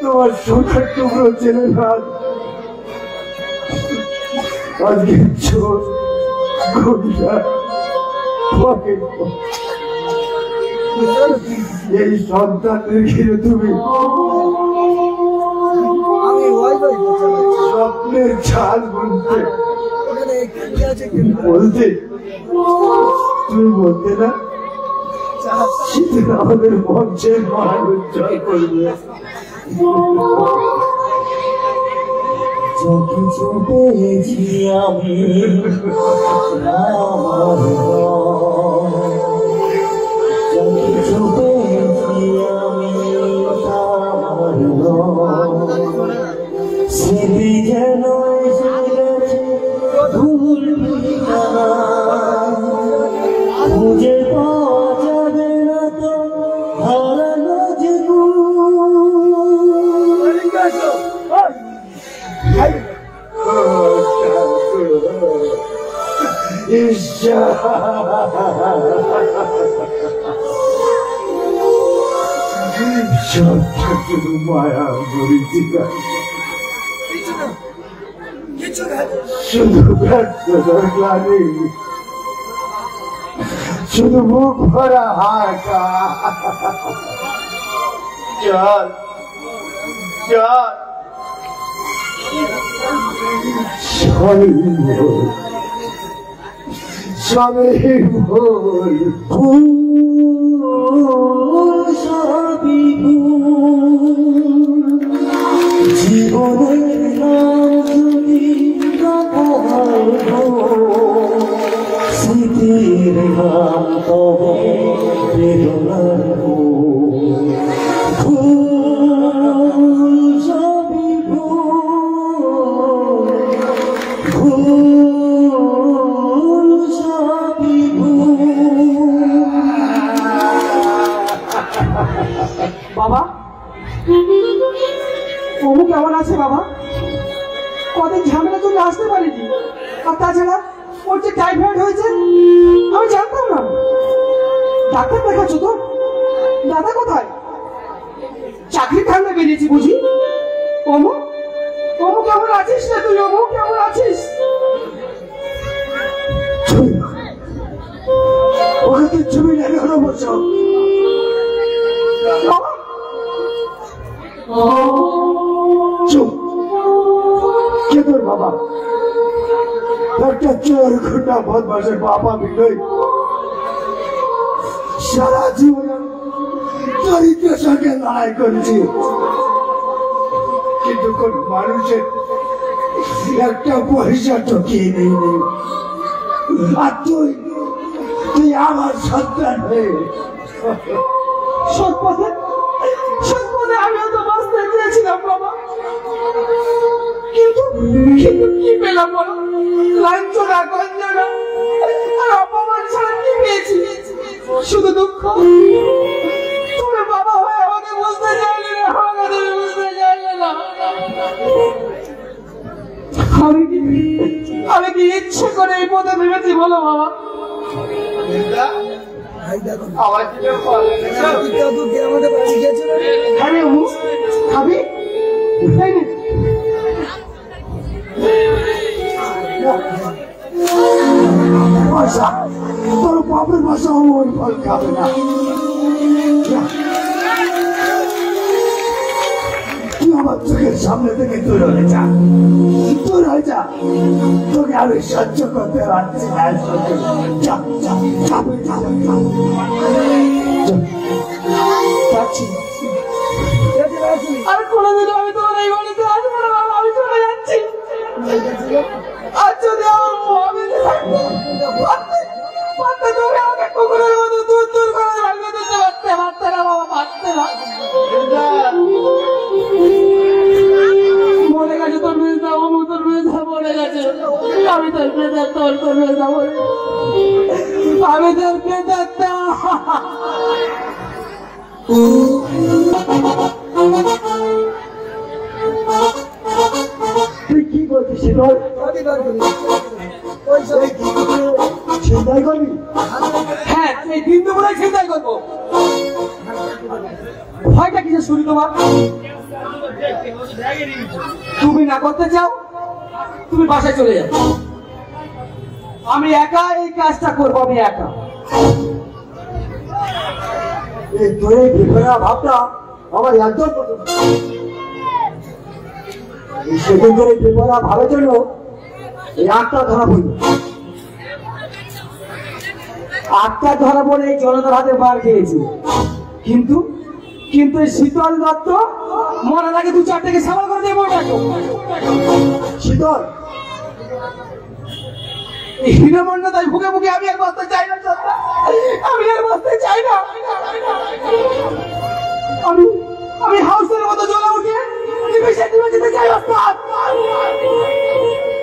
তোমার সোনার টুকরো ছেলে রাত আজকে চোর পকেট এই সন্তানদের ঘিরে তুমি স্বপ্নের ছাল বলতে বলতে? তুমি বলতে না? আমাদের মঞ্চের মান উজ্জ্বল করবে। কিছু পেয়েছি আমি আমার সবটা মায়া করেছিলাম শুধু ব্যর্থতার গ্লানি শুধু মুখ ভরা হাঁকা চল সবই ভুল ভুল জীবনের নাম যদি স্মৃতির নাম তবে বেদনার কেমন আছে বাবা? কদিন ঝামেলা তুমি আসতে পারিনি। আর তাছাড়া ওর যে টাইফয়েড হয়েছে, আমি জানতাম না। ডাক্তার দেখাচ্ছ তো? দাদা কোথায়? চাকরি ঠান্ডা বেরিয়েছি বুঝি? অমু অমু কেমন আছিস না তুই? অমু কেমন আছিস? ওখানে ছবি বলছো? চুপ কে তোর বাবা। একটা চোর গুন্ডা বদমাসের বাবা বিনয় সারা জীবন দরিদ্রের সঙ্গে লড়াই করেছি। কিন্তু কোন মানুষের একটা পয়সা ঠকিয়ে নেই নেই। আর তুই তুই আমার সন্তান হয়ে। সৎ কিন্তু কি পেলাম বলো লাঞ্ছনা গঞ্জনা আর অপমান ছাড়া কি পেয়েছি। শুধু দুঃখ। তুমি বাবা হয়ে আমাকে বুঝতে চাইলে না আমাকে বুঝতে চাইলে না। আমি কি আমি কি ইচ্ছে করে এই পথে ভেবেছি বলো বাবা? বলে? না। আরে ও খাবি তাই না পয়সা তোর বাপের পয়সা ওই ফল খাবে না তুই আমার চোখের সামনে থেকে দূর হয়ে যা দূর হয়ে যা আমি তোমার হয়ে দূর দূর করে ভাঙিয়ে দিতে পারতে পারতে না বাবা পারতে না গেছে তোর মেয়ে যাব আমার মেয়ে যাব গেছে আমি তোর মেয়ে যাব তোর তোর মেয়ে যাব আমি তোর মেয়ে যাব তুই কি করছিস চিন্তাই করবি? হ্যাঁ এই দিন দুপুরে চিন্তাই করব। ভয়টা কিসের শুরু তোমার? তুমি না করতে চাও তুমি বাসায় চলে যাও। আমি একা এই কাজটা করব আমি একা। এই তোর এই ভাবটা আমার একদম পছন্দ ভাবের জন্য এই আটটা ধরা পড়ল। আটটা ধরা পড়ে এই জনতার হাতে খেয়েছি। কিন্তু কিন্তু শীতল দত্ত মরার আগে দু চারটাকে সামাল করে দেবো শীতল হীনমন্যতায় ভুগে ভুগে আমি আর বাঁচতে চাই না। আমি আর বাঁচতে চাই না। আমি আমি হাউসের মতো জ্বলে উঠে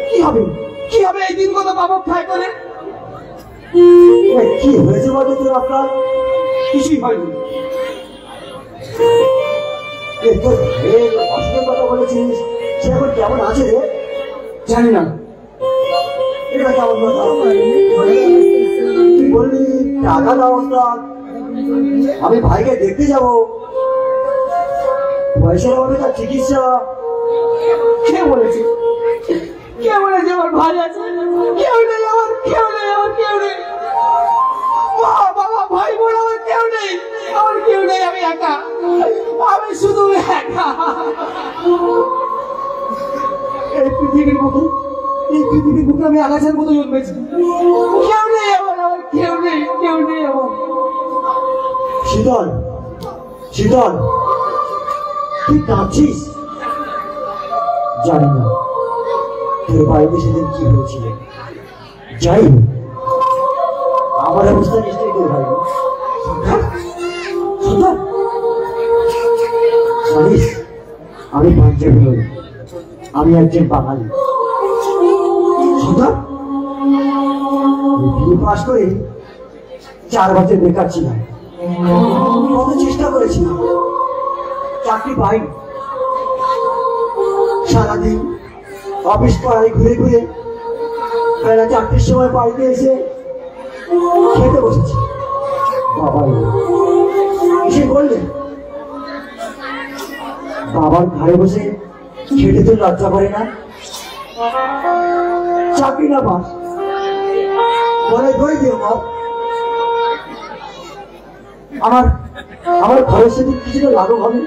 কি হবে কি হবে এই দিন করে হয়েছে বলতো তোর আপনার কিছুই হয়নি কথা বলেছিস সে এখন কেমন আছে রে জানি না বললি দাও আমি ভাইকে দেখতে যাব পয়সার অভাবে তার বলেছে? কে বলেছে আমার ভাই আছে? কেউ নেই আমার, কেউ নেই আমার, কেউ নেই। মা, বাবা, ভাই, বোন আমার কেউ নেই। আমার কেউ নেই, আমি একা। আমি শুধু একা। পৃথিবীর বুকে, এই পৃথিবীর বুকে আমি আগাছার মতো জন্মেছি। কেউ নেই আমার কেউ নেই কেউ নেই আমার। শীতল শীতল। তুই কাঁদছিস? জানি না। তোর বাড়িতে সেদিন কি হয়েছিল? যাই আমার অবস্থা নিশ্চয়ই তোর ভাই জানিস, আমি পাঞ্জাবি নই। আমি একজন বাঙালি। বিয়ে পাশ করে চার বছর বেকার ছিলাম। কত চেষ্টা করেছিলাম। চাকরি পাই। সারাদিন অফিস পাড়ায় ঘুরে ঘুরে বেলা চারটের সময় বাড়িতে এসে খেতে বসেছি। বাবা এলো। এসে বললেন বাবার ঘরে বসে খেতে তো লজ্জা করে না। চাকরি না পাস বলে ধরে দিও আমার আমার ঘরের সাথে কিছুটা লাঘব হবে।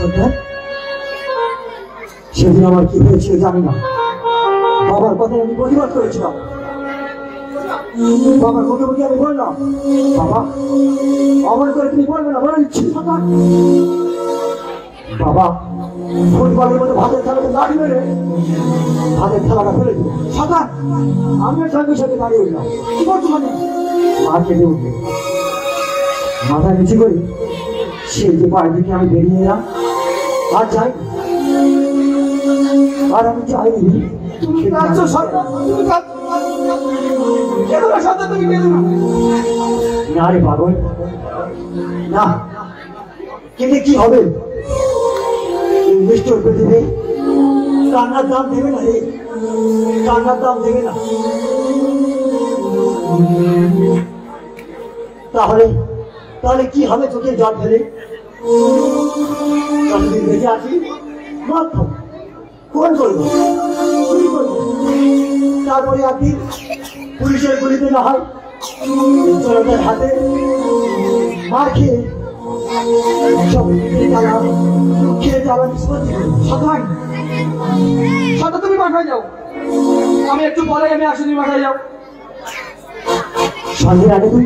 সর্দার সেদিন আমার কি হয়েছিল জানি না। বাবার কথায় আমি প্রতিবাদ করেছিলাম। বাবার মুখে মুখে আমি বললাম, বাবা অমন করে তুমি বলবে না, বলে দিচ্ছি। বাবা ফুটবলের মতো ভাতের থালাতে লাঠি মেরে ভাতের থালাটা ফেলে দিল। সকাল আমিও সঙ্গে সঙ্গে দাঁড়িয়ে উঠলাম কি করছ মানে মা কেঁদে উঠবে মাথা নিচে করে সেই যে বাড়ি থেকে আমি বেরিয়ে এলাম। আর যাই। আর আমি যাইনি তুমি কাঁদছো সন্তান তুমি কাঁদছো সন্তান তুমি কেঁদো না না রে পাগল। না। কিন্তু কি হবে? পৃথিবী কান্নার দাম দেবে না রে। কান্নার দাম দেবে না। তাহলে তাহলে কি হবে চোখের জল ফেলে যতদিন বেঁচে আছি তারপরে একদিন পুলিশের গুলিতে না হয় হাতে মার খেয়ে সব খেয়ে জ্বালা নিষ্পত্তি। সন্তান সন্তান তুমি বাসায় যাও আমি একটু পরে আমি আসি তুমি যাও সন্ধ্যের আগে তুই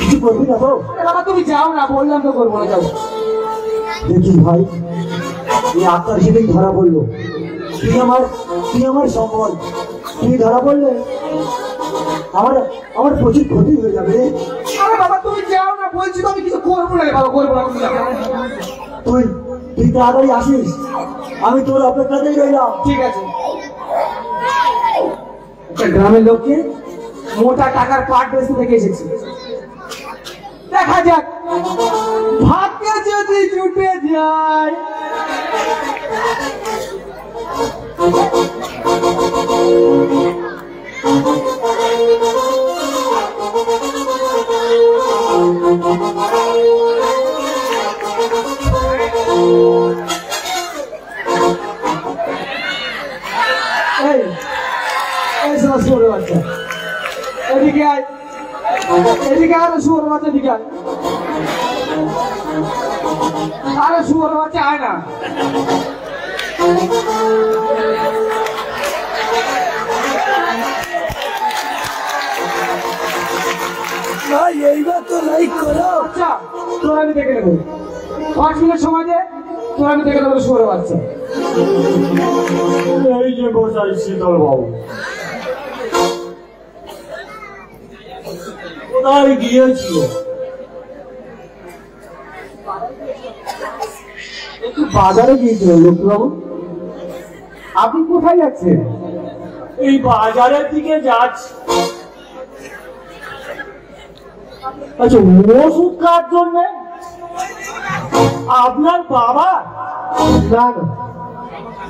কিছু করবি না তো বাবা তুমি যাও না, বললাম তো করব না, যাও দেখিস ভাই। এই আত্মার সেদিন ধরা পড়ল? তুই আমার তুই আমার সম্বল? তুই ধরা পড়লে? আমার আমার প্রচুর ক্ষতি হয়ে যাবে আরে বাবা তুমি যাও না বলছি তো আমি কিছু করব না বাবা করব না তুই তুই তাড়াতাড়ি আসিস। আমি তোর অপেক্ষাতেই রইলাম। ঠিক আছে। গ্রামের লোককে মোটা টাকার পাট বেচতে দেখে এসেছি। দেখা যাক। ভাগ্যে যদি জুটে যায়। এই এই শুয়োরের বাচ্চা। এদিকে আয়। এদিকে আরে শুয়োর বাচ্চা এদিকে আরে শুয়োর বাচ্চা আয় না। ভাই এইবার তো লাইক করো। আচ্ছা তোর আমি দেখে নেব। পাঁচ মিনিট সময় দে তোর আমি দেখে নেব শুয়োর বাচ্চা। এই যে বসাই শীতল বাবু। কোথায় গিয়েছিল। একটু বাজারে গিয়েছিলেন লক্ষ্মীবাবু আপনি কোথায় যাচ্ছেন? এই বাজারের দিকে যাচ্ছি। আচ্ছা ওষুধ কার জন্য? আপনার বাবা? না না।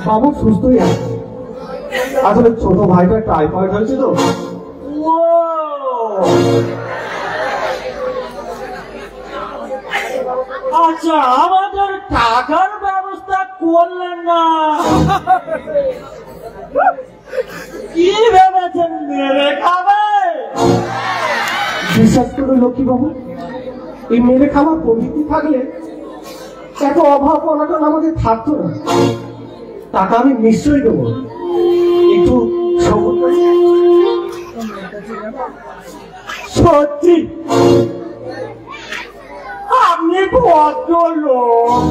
বাবু সুস্থই আছে। আসলে ছোট ভাইটা টাইফয়েড হয়েছে তো। আচ্ছা আমাদের টাকার ব্যবস্থা করলেন না। কি ভেবেছেন মেরে খাবে? বিশ্বাস করে লক্ষ্মী বাবু এই মেরে খাওয়ার প্রবৃত্তি থাকলে এত অভাব অনাটন আমাদের থাকতো না। টাকা আমি নিশ্চয়ই দেবো। একটু সত্যি? আপনি ভদ্র লোক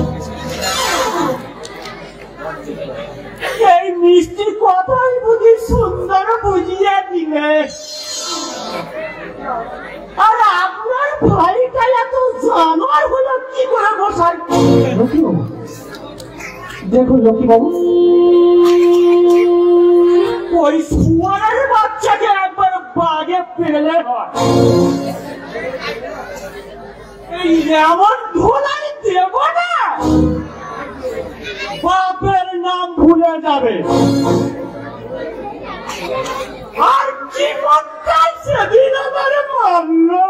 এই মিষ্টি কথাই বুঝি সুন্দর বুঝিয়ে দিলে। আর আপনার ভাইটা এত জানোয়ার হলো কি করে বাবু দেখুন লক্ষ্মী বাবু। ওই শুয়ারের বাচ্চাকে একবার বাগে পেলে হয়। এই এমন ধোলাই দেব না বাপের নাম ভুলে যাবে। আর জীবনটাই সেদিন আমার মারলো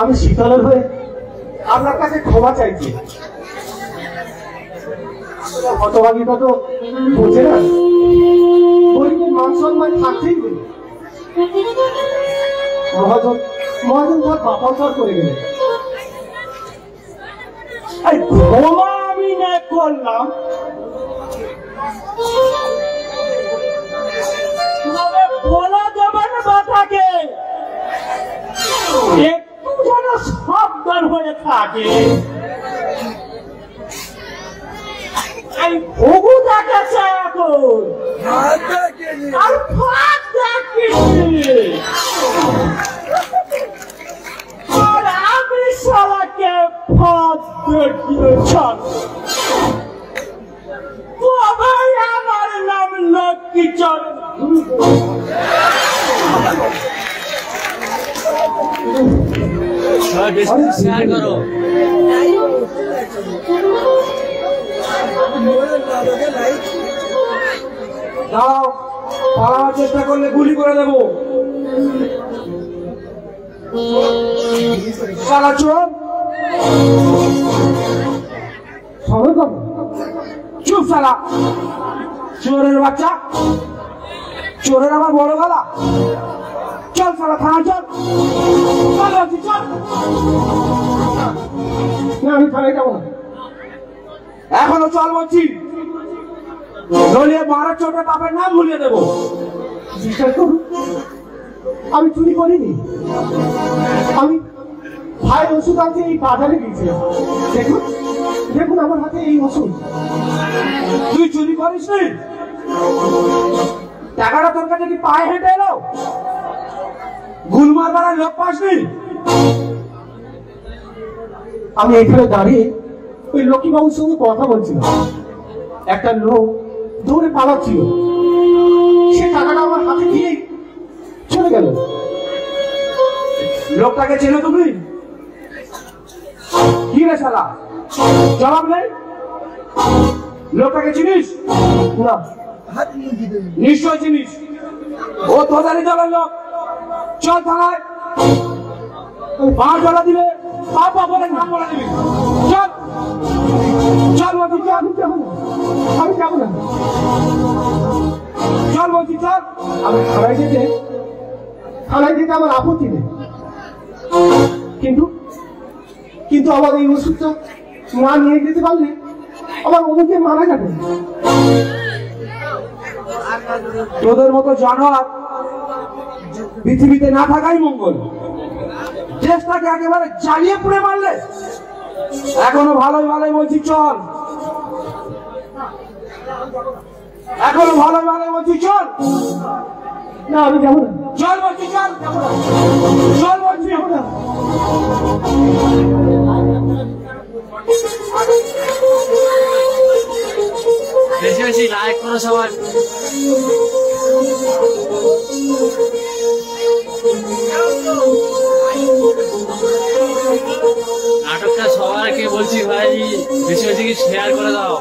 আমি শীতলের হয়ে আপনার কাছে ক্ষমা চাইছি। হতভাগীটা তো বোঝে না? গরিবের মান সম্মান থাকতেই মহাজন মহাজন তার বাপাচার করে গেলেন এই ক্ষমা আমি না করলাম। তবে বলা যাবে না বাটাকে একটু যেন সাবধান হয়ে থাকে। এই ভগু দেখেছে এখন। আর ফাঁক দেখিনি আর আমি শালাকে ফাঁক দেখিয়ে ছাড়ব। তবে আমার নাম লক্ষ্মীচরণ দাও পালাবার চেষ্টা করলে গুলি করে দেবো। শালা চোর। শালা। চোরের বাচ্চা। চোরের আমার বড় গলা চল শালা, থানা চল। চল। না, আমি থানায় যাব না। এখনও চল বলছি নলিয়ে মারার চোটে বাপের নাম ভুলিয়ে দেবো। বিশ্বাস করুন আমি চুরি করিনি। আমি ভাই ওষুধ আনতে এই বাজারে গিয়েছিলাম। দেখুন দেখুন আমার হাতে এই ওষুধ। তুই চুরি করিস নি? টাকাটা তোর কাছে কি পায়ে হেঁটে এলো? গুলমার বাড়ার লোক পাসনি? আমি এখানে দাঁড়িয়ে ওই লক্ষ্মীবাবুর সঙ্গে কথা বলছিলাম একটা লোক দৌড়ে পালাচ্ছিল। সে টাকাটা আমার হাতে দিয়ে চলে গেল। লোকটাকে চেনো তুমি? কি রে শালা? জবাব নেই লোকটাকে চিনিস? না। নিশ্চয় চিনিস। ও তোদারি দলের লোক চল থানায়। আমি বলছি আমি যেতে আমার আপত্তি নেই। কিন্তু কিন্তু আমার এই ওষুধটা না নিয়ে যেতে পারলে আমার অমুকে মারা যাবে। তোদের মতো জানোয়ার পৃথিবীতে না থাকাই মঙ্গল। দেশটাকে একেবারে জ্বালিয়ে পুড়ে মারলে। এখনও ভালোই ভালোই বলছি চল। এখনও ভালোই ভালোই বলছি চল। না আমি যাব না। চল বলছি চল। চল বলছি। বেশি বেশি লাইক করো সবাই। নাটকটা সবাইকে বলছি ভাই, বেশি বেশি শেয়ার করে দাও।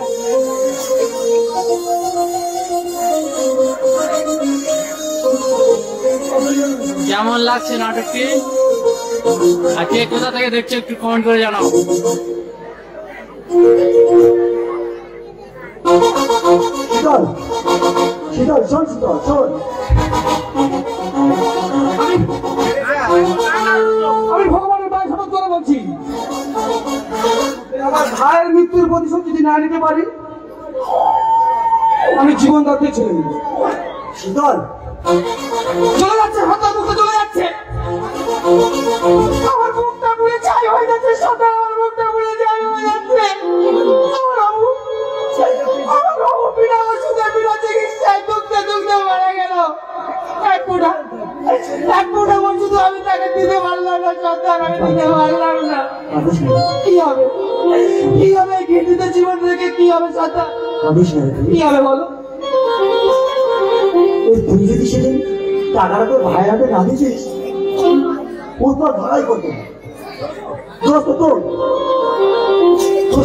কেমন লাগছে নাটকটি? আর কে কোথা থেকে দেখছ একটু কমেন্ট করে জানাও। শীতল শীতল, শোন শীতল, শোন। আমি ভগবানের পায়ে শপথ করে বলছি আমার ভাইয়ের মৃত্যুর প্রতিশোধ যদি না নিতে পারি আমি জীবন দাঁড়িয়ে ছেড়ে দেবো শীতল চলে যাচ্ছে হত্যা মুখে চলে যাচ্ছে। আমার মুখটা পুড়ে ছাই হয়ে যাচ্ছে সদা আমার মুখটা পুড়ে ছাই হয়ে যাচ্ছে। আমার আম্মু আমার আম্মু বিনা ওষুধে বিনা চিকিৎসায় দুঃখে দুঃখে মারা গেল। এক ফুটা এক ফুটা ওষুধ আমি আমি দিতে পারলাম না। কি হবে? জীবন থেকে? কি হবে সন্তান। কি হবে বলো? ওই তুই যদি সেদিন টাকাটা তোর ভাইয়ের হাতে না দিছিস ওর পর ধরাই করতো দোস্ত তোর। তোর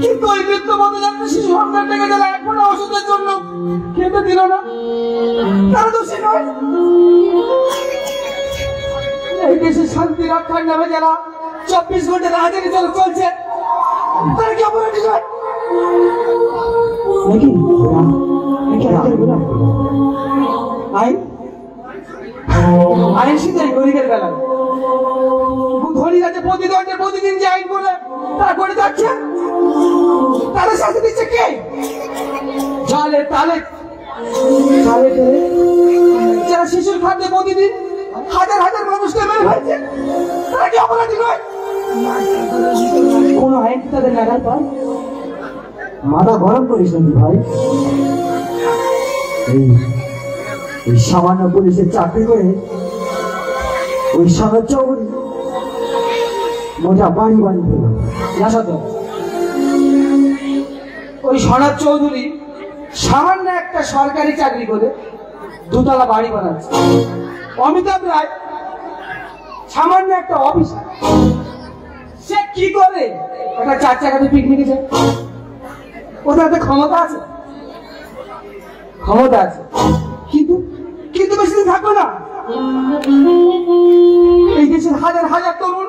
কিন্তু ওই মৃত্যু বন্ধ একটা শিশু সন্তান থেকে যারা এক ফোঁটা ওষুধের জন্য খেতে দিল না তারা তো সে নয়। এই দেশের শান্তি রক্ষার নামে যারা চব্বিশ ঘণ্টা রাহাজারি চল চলছে তারা কি অপরাধী নয়? বেলা আইন? আইন শীতের গরিবের বেলায় ধনী আছে প্রতিদণ্ডে প্রতিদিন যে আইন করে তারা করে যাচ্ছে? শাস্তি দিচ্ছে কে? জালে তালে। যারা শিশুর খাদ্যে প্রতিদিন হাজার হাজার মানুষকে মেরে ফেলছে, তারা কি অপরাধী নয়? কোন আইন তাদের নাগাল মাথা গরম করিস ভাই? এই সামান্য পুলিশের চাকরি করে ওই সনদ চৌধুরী মোটা বাড়ি বাড়ি ওই সনাত চৌধুরী সামান্য একটা সরকারি চাকরি করে দুতলা বাড়ি বানাচ্ছে। অমিতাভ রায় সামান্য একটা অফিসার সে কি করে একটা চার চাকাতে পিকনিকে যায়? ওদের হাতে ক্ষমতা আছে। ক্ষমতা আছে। কিন্তু কিন্তু বেশি দিন থাকবে না। এই দেশের হাজার হাজার তরুণ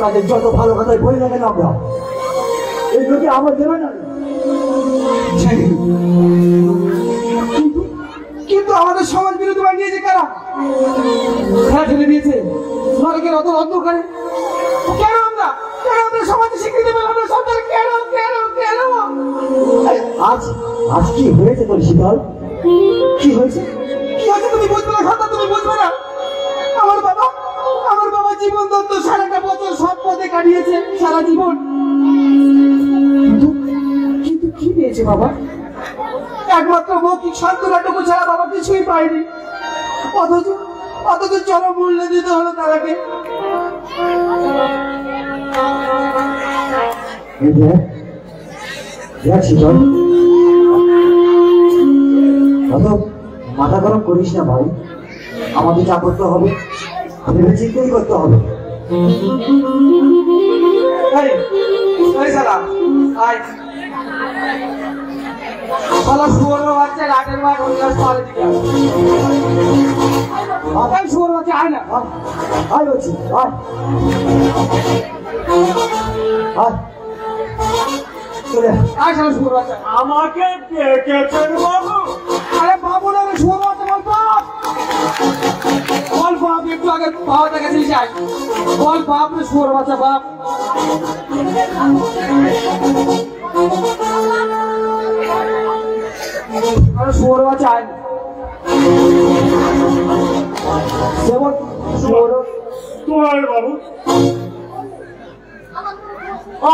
তাদের যত ভালো কথা বলি না কেন আমরা? এগুলো কি আমার দেবে না? কিন্তু আমাদের সমাজ বিরোধী নিয়েছে কারা? খেলা ঠেলে দিয়েছে। নরকের অত অন্ধকারে। কেন আমরা? কেন আমরা সমাজে স্বীকৃতি পেলাম না? সরকার কেন কেন কেন? আজ আজ কি হয়েছে তোর শীতল কি হয়েছে? কি হয়েছে? তুমি বুঝবে না, সরকার, তুমি বুঝবে না। আমার বাবা কাটিয়েছে সারা জীবন। কিন্তু কি পেয়েছে বাবা? একমাত্র মৌখিক সান্ত্বনাটুকু ছাড়া বাবা কিছুই পায়নি। অথচ অথচ চরম মূল্য দিতে হলো তারাকে। মাথা গরম করিস না ভাই। আমাদের যা করতে হবে। ভেবে চিন্তেই করতে হবে। শালা শুয়োরের বাচ্চা আয়। না। আয় বলছি আয় আয় আমাকে ডেকেছেন বাবু আরে বাবু না রে, শুয়োরের বাচ্চা, বল বাপ, একটু আগে বাবাটা গেছিস, আয়। বল বাপ রে, শুয়োরের বাচ্চা, বাপ। আরে শুয়োরের বাচ্চা, আয়। তোমার বাবু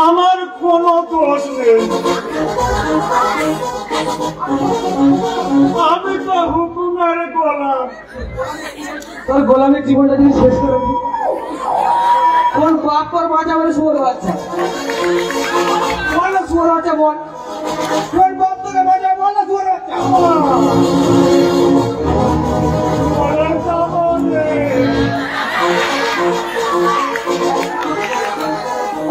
আমার কোনো দোষ নেই। আমি তো হুকুমের গোলাম। তোর গোলামের জীবনটা যদি শেষ করে কোন বাপ তোর বাঁচা বলে শুয়োর বাচ্চা বল না শুয়োর বাচ্চা বল। কোন বাপ তোকে বাঁচা বল না শুয়োর বাচ্চা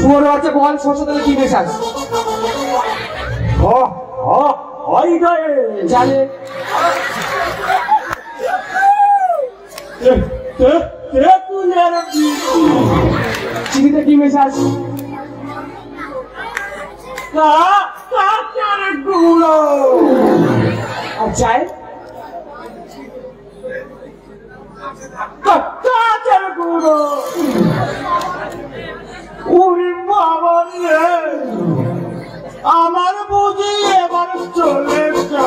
শুয়োর বাচ্চা বল শস্য তেলে কি মেশাস। জানে। চিনিতে কি মেশাস। আর চায় গুঁড়ো। ওরে বাবা রে। আমার বুঝি এবার চলে যা।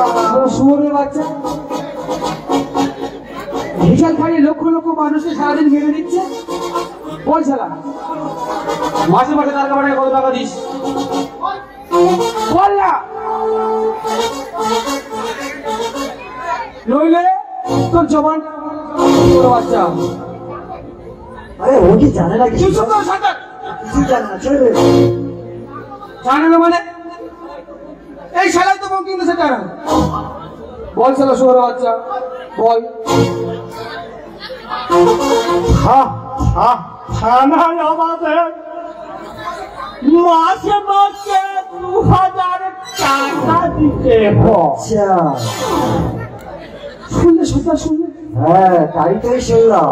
বাচ্চা। বিশাল খাইয়ে লক্ষ লক্ষ মানুষকে সারাদিন মেরে দিচ্ছে বল শালা। মাসে মাসে তার কাপড়ে কত টাকা দিস? বল না। নইলে তোর জবান। শুয়োরের বাচ্চা। আরে ও কি জানে না কিছু কিছু? তো সাঁতার? কিছুই জানে না ছেড়ে দে জানে না মানে? এই শালাই তো সেটা বল শালা বাচ্চা বল। হা হা মাসে মাসে দু হাজার টাকা দিতে আচ্ছা। শুনলে সত্তা শুনলে? হ্যাঁ তাই তোই শুনলাম।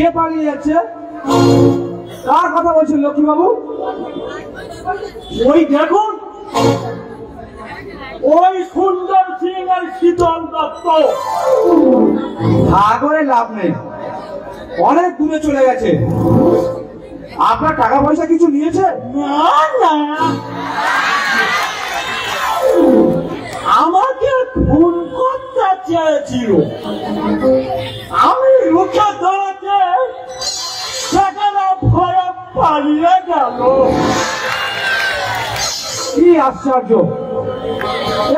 কে পালিয়ে যাচ্ছে? কার কথা বলছেন লক্ষ্মীবাবু? ওই দেখুন, ওই সুন্দর সিং আর শীতল দত্ত। করে লাভ নেই। অনেক দূরে চলে গেছে। আপনার টাকা পয়সা কিছু নিয়েছে? না না। আমাকে খুন করতে চেয়েছিল? আমি রুখে ধরেছে, সেখানে ভয়ে পালিয়ে গেল। কি আশ্চর্য!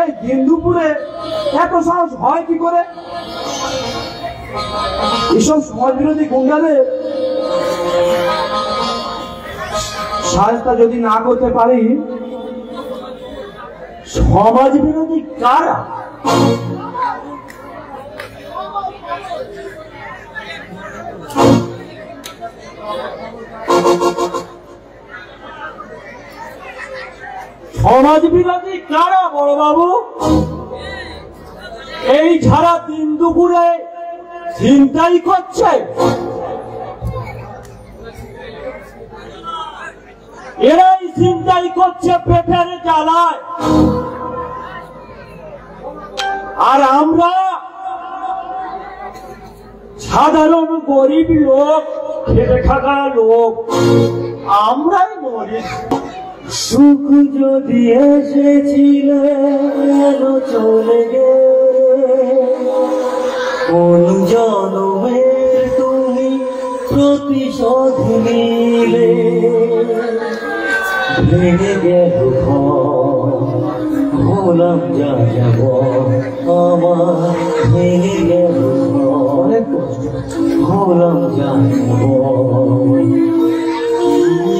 এই দিন দুপুরে এত সাহস হয় কি করে? এসব সমাজ বিরোধী গুন্ডাদের সাজটা যদি না করতে পারি সমাজ বিরোধী কারা? সমাজ বিরোধী কারা বড় বাবু এই ছাড়া দিন দুপুরে চিন্তাই করছে। এরাই চিন্তাই করছে পেটের জ্বালায়। আর আমরা সাধারণ গরিব লোক, খেটে খাটা লোক, আমরাই মরি সুখ যদি এসেছিল চলে গেলে কোন জনমে তুমি প্রতিশোধ নিলে। ভেঙে গেল ভোলাম যা যাব আমার ভেঙে গেল ভোলাম যা যাব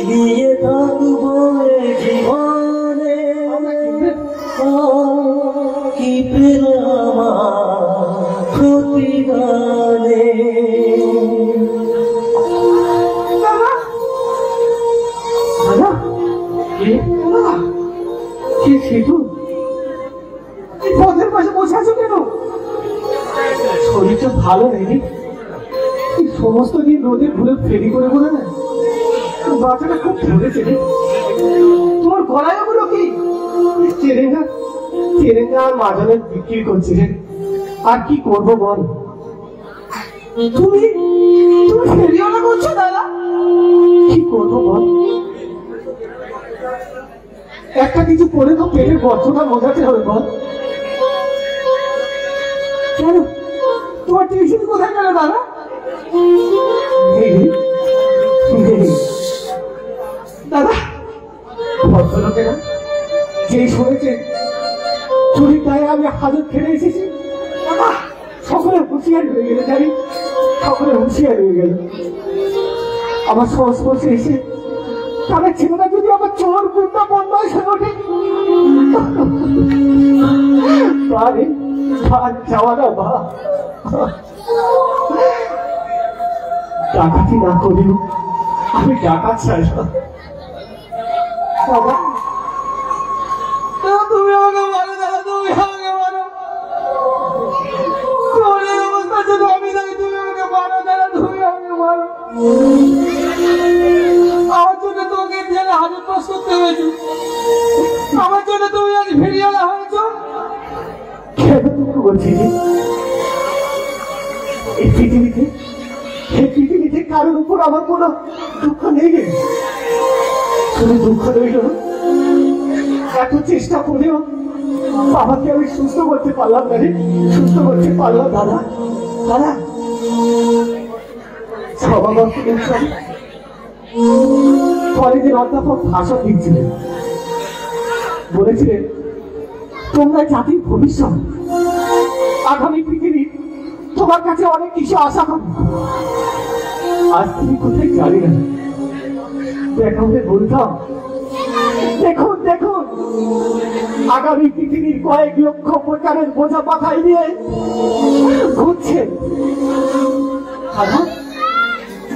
নিয়ে থাকব জীবনে কি পেলাম শরীরটা ভালো নেই সমস্ত দিন রোদে ঘুরে ফেরি করে করে না বাচ্চাটা খুব ধরেছে রে তোমার গলায় ওগুলো কি? চেরেঙ্গা চেরেঙ্গা আর মাজানের বিক্রি করছি রে। আর কি করব বল? তুমি তুমি ফেরিওয়ালা করছ, দাদা? কি করব বল? একটা কিছু করে তো পেটের গর্তটা বোঝাতে হবে বল। কেন তোমার টিউশন কোথায় গেল দাদা। দাদা ভদ্রলোকেরা যেই শুনেছে চুরি গায়ে আমি হাজত ফেলে এসেছি সকলে হুঁশিয়ার হয়ে গেলে জানি সকলে হুঁশিয়ার হয়ে গেল। আমার সংস্পর্শে এসে তাদের ছেলেরা যদি আমার চোর গুন্ডা বন্যায় সে ওঠে বাদ যাওয়া না বা ডাকাতি না করিও আমি ডাকাত চাই বাবা। তুমি আমাকে মারো দাদা তুমি আমাকে মারো। তোমার অবস্থা তুমি আমাকে মারো দাদা তুমি আমাকে মারো। আমার জন্য তোমাকে জেলে হাজার করতে হয়েছে আমার জন্য তুমি আজ ফেরিয়ালা হয়েছ। তুমি বলছি এই পৃথিবীতে এই পৃথিবীতে কারোর উপর আমার কোনো দুঃখ নেই শুধু দুঃখ রইল এত চেষ্টা করেও বাবাকে আমি সুস্থ করতে পারলাম না রে। সুস্থ করতে পারলাম দাদা দাদা সবার কলেজের অধ্যাপক ভাষণ দিচ্ছিলেন বলেছিলেন, তোমরা জাতির ভবিষ্যৎ, আগামী তোমার কাছে অনেক কিছু আশা করি। আজ তুমি কোথায় জানি না দেখা হলে বলতাম দেখুন দেখুন। আগামী পৃথিবীর কয়েক লক্ষ প্রচারের বোঝা মাথায় নিয়ে ঘুরছে।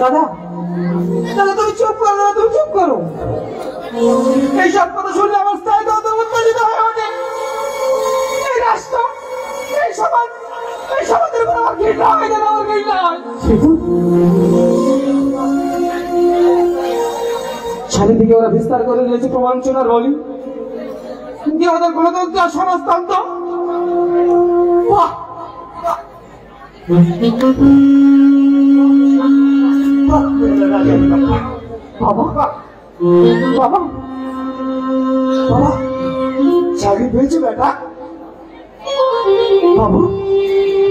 দাদা? দাদা, তুমি চুপ করো, দাদা, তুমি চুপ করো। এইসব কথা শুনলে আমার স্থায়ী দৌদ উত্তেজিত হয়ে ওঠে। এই রাষ্ট্র, এই সমাজ এই সমাজের চারিদিকে ওরা বিস্তার করে দিয়েছে প্রমাঞ্চনার বলি। কি ওদের গণতন্ত্র আর সমাজতন্ত্র! বাবা বাবা বাবা। চাকরি পেয়েছ বেটা। বাবু।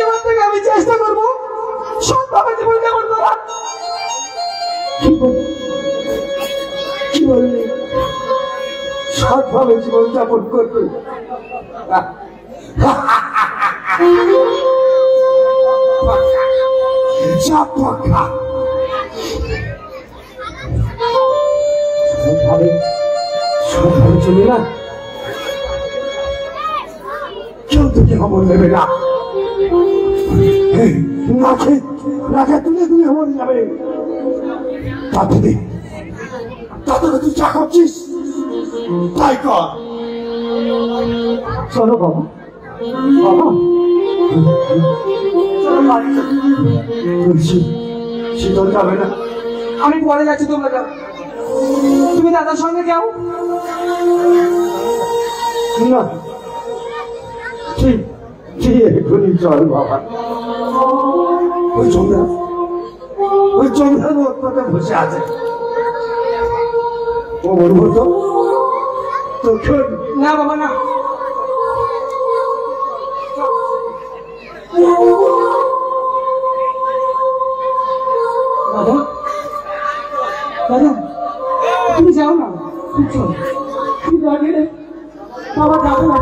এবার থেকে আমি চেষ্টা করব সৎভাবে জীবন যাপন কি বল- সৎভাবে জীবন করবে। না? কেউ তোকে খবর নেবে না। নাকে নাকে তুলে তুলে মরে যাবে তাতে তাতে তুই চা খাচ্ছিস? তাই কর। চলো বাবা। বাবা। বলছি শীতল যাবে না। আমি পরে যাচ্ছি তোমরা যাও। তুমি দাদার সঙ্গে যাও। না। ঠিক। ঠিক এখনই চল বাবা ওই চন্দ্রা ওই চন্দ্রের ওপরে বসে আছে ও বলব তো তোকে না বাবা না দাদা দাদা তুমি যাও না তুমি চলো তুমি দাঁড়িয়ে রে। বাবা যাবে না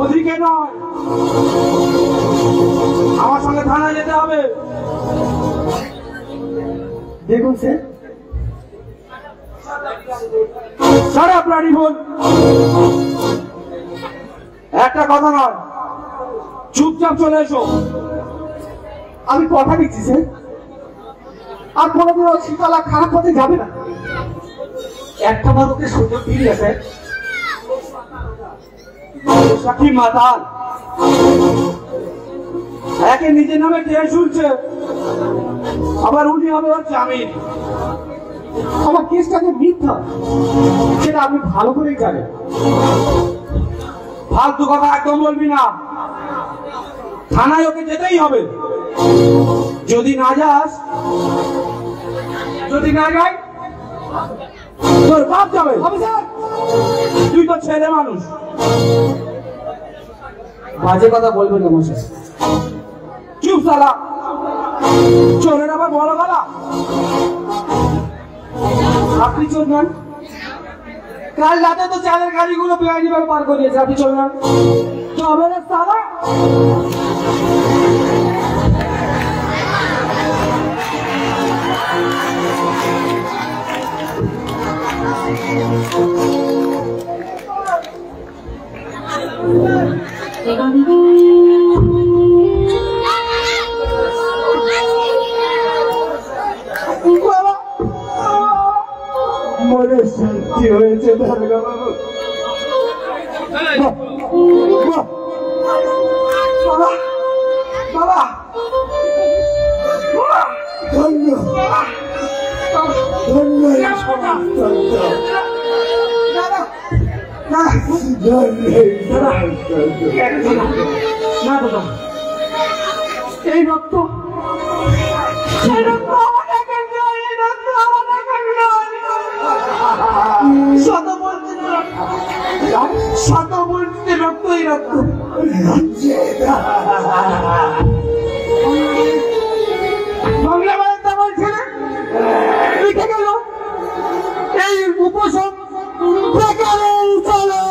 ওদিকে নয়। আমার সঙ্গে থানায় যেতে হবে। দেখুন ভুল একটা কথা নয়। চুপচাপ চলে এসো। আমি কথা দিচ্ছি, স্যার। আর কোনোদিন ওই শীতলা খারাপ পথে যাবে না। একটা বার ওকে সুযোগ দিলে, স্যার। সাক্ষী মাতাল। একে নিজের নামে কে শুনছে? আবার উনি হবে ওর জামিন আমার কেসটা যে মিথ্যা, সেটা আপনি ভালো করেই জানেন ফালতু কথা একদম বলবি না। থানায় ওকে যেতেই হবে। যদি না যাস, যদি না যাই তোর বাপ যাবে। তুই তো ছেলে মানুষ। বাজে কথা বলবেন না মশাই। চুপ সালা। চোরের আবার বড় গলা। আপনি চোর নন। কাল রাতে তো চালের গাড়িগুলো বেআইনি ভাবে পার করিয়েছে। আপনি চোর নন। তবে রে সালা মনে শান্তি হয়েছে দারোগা বাবু বাহ! বাবা বাবা ধন্য ধন্য না দাদা এই রক্ত এই রক্ত এই শত বলতে শত রক্ত এই বাংলা বাড়ির তেমন ছেলে লিখে प्रकरण चला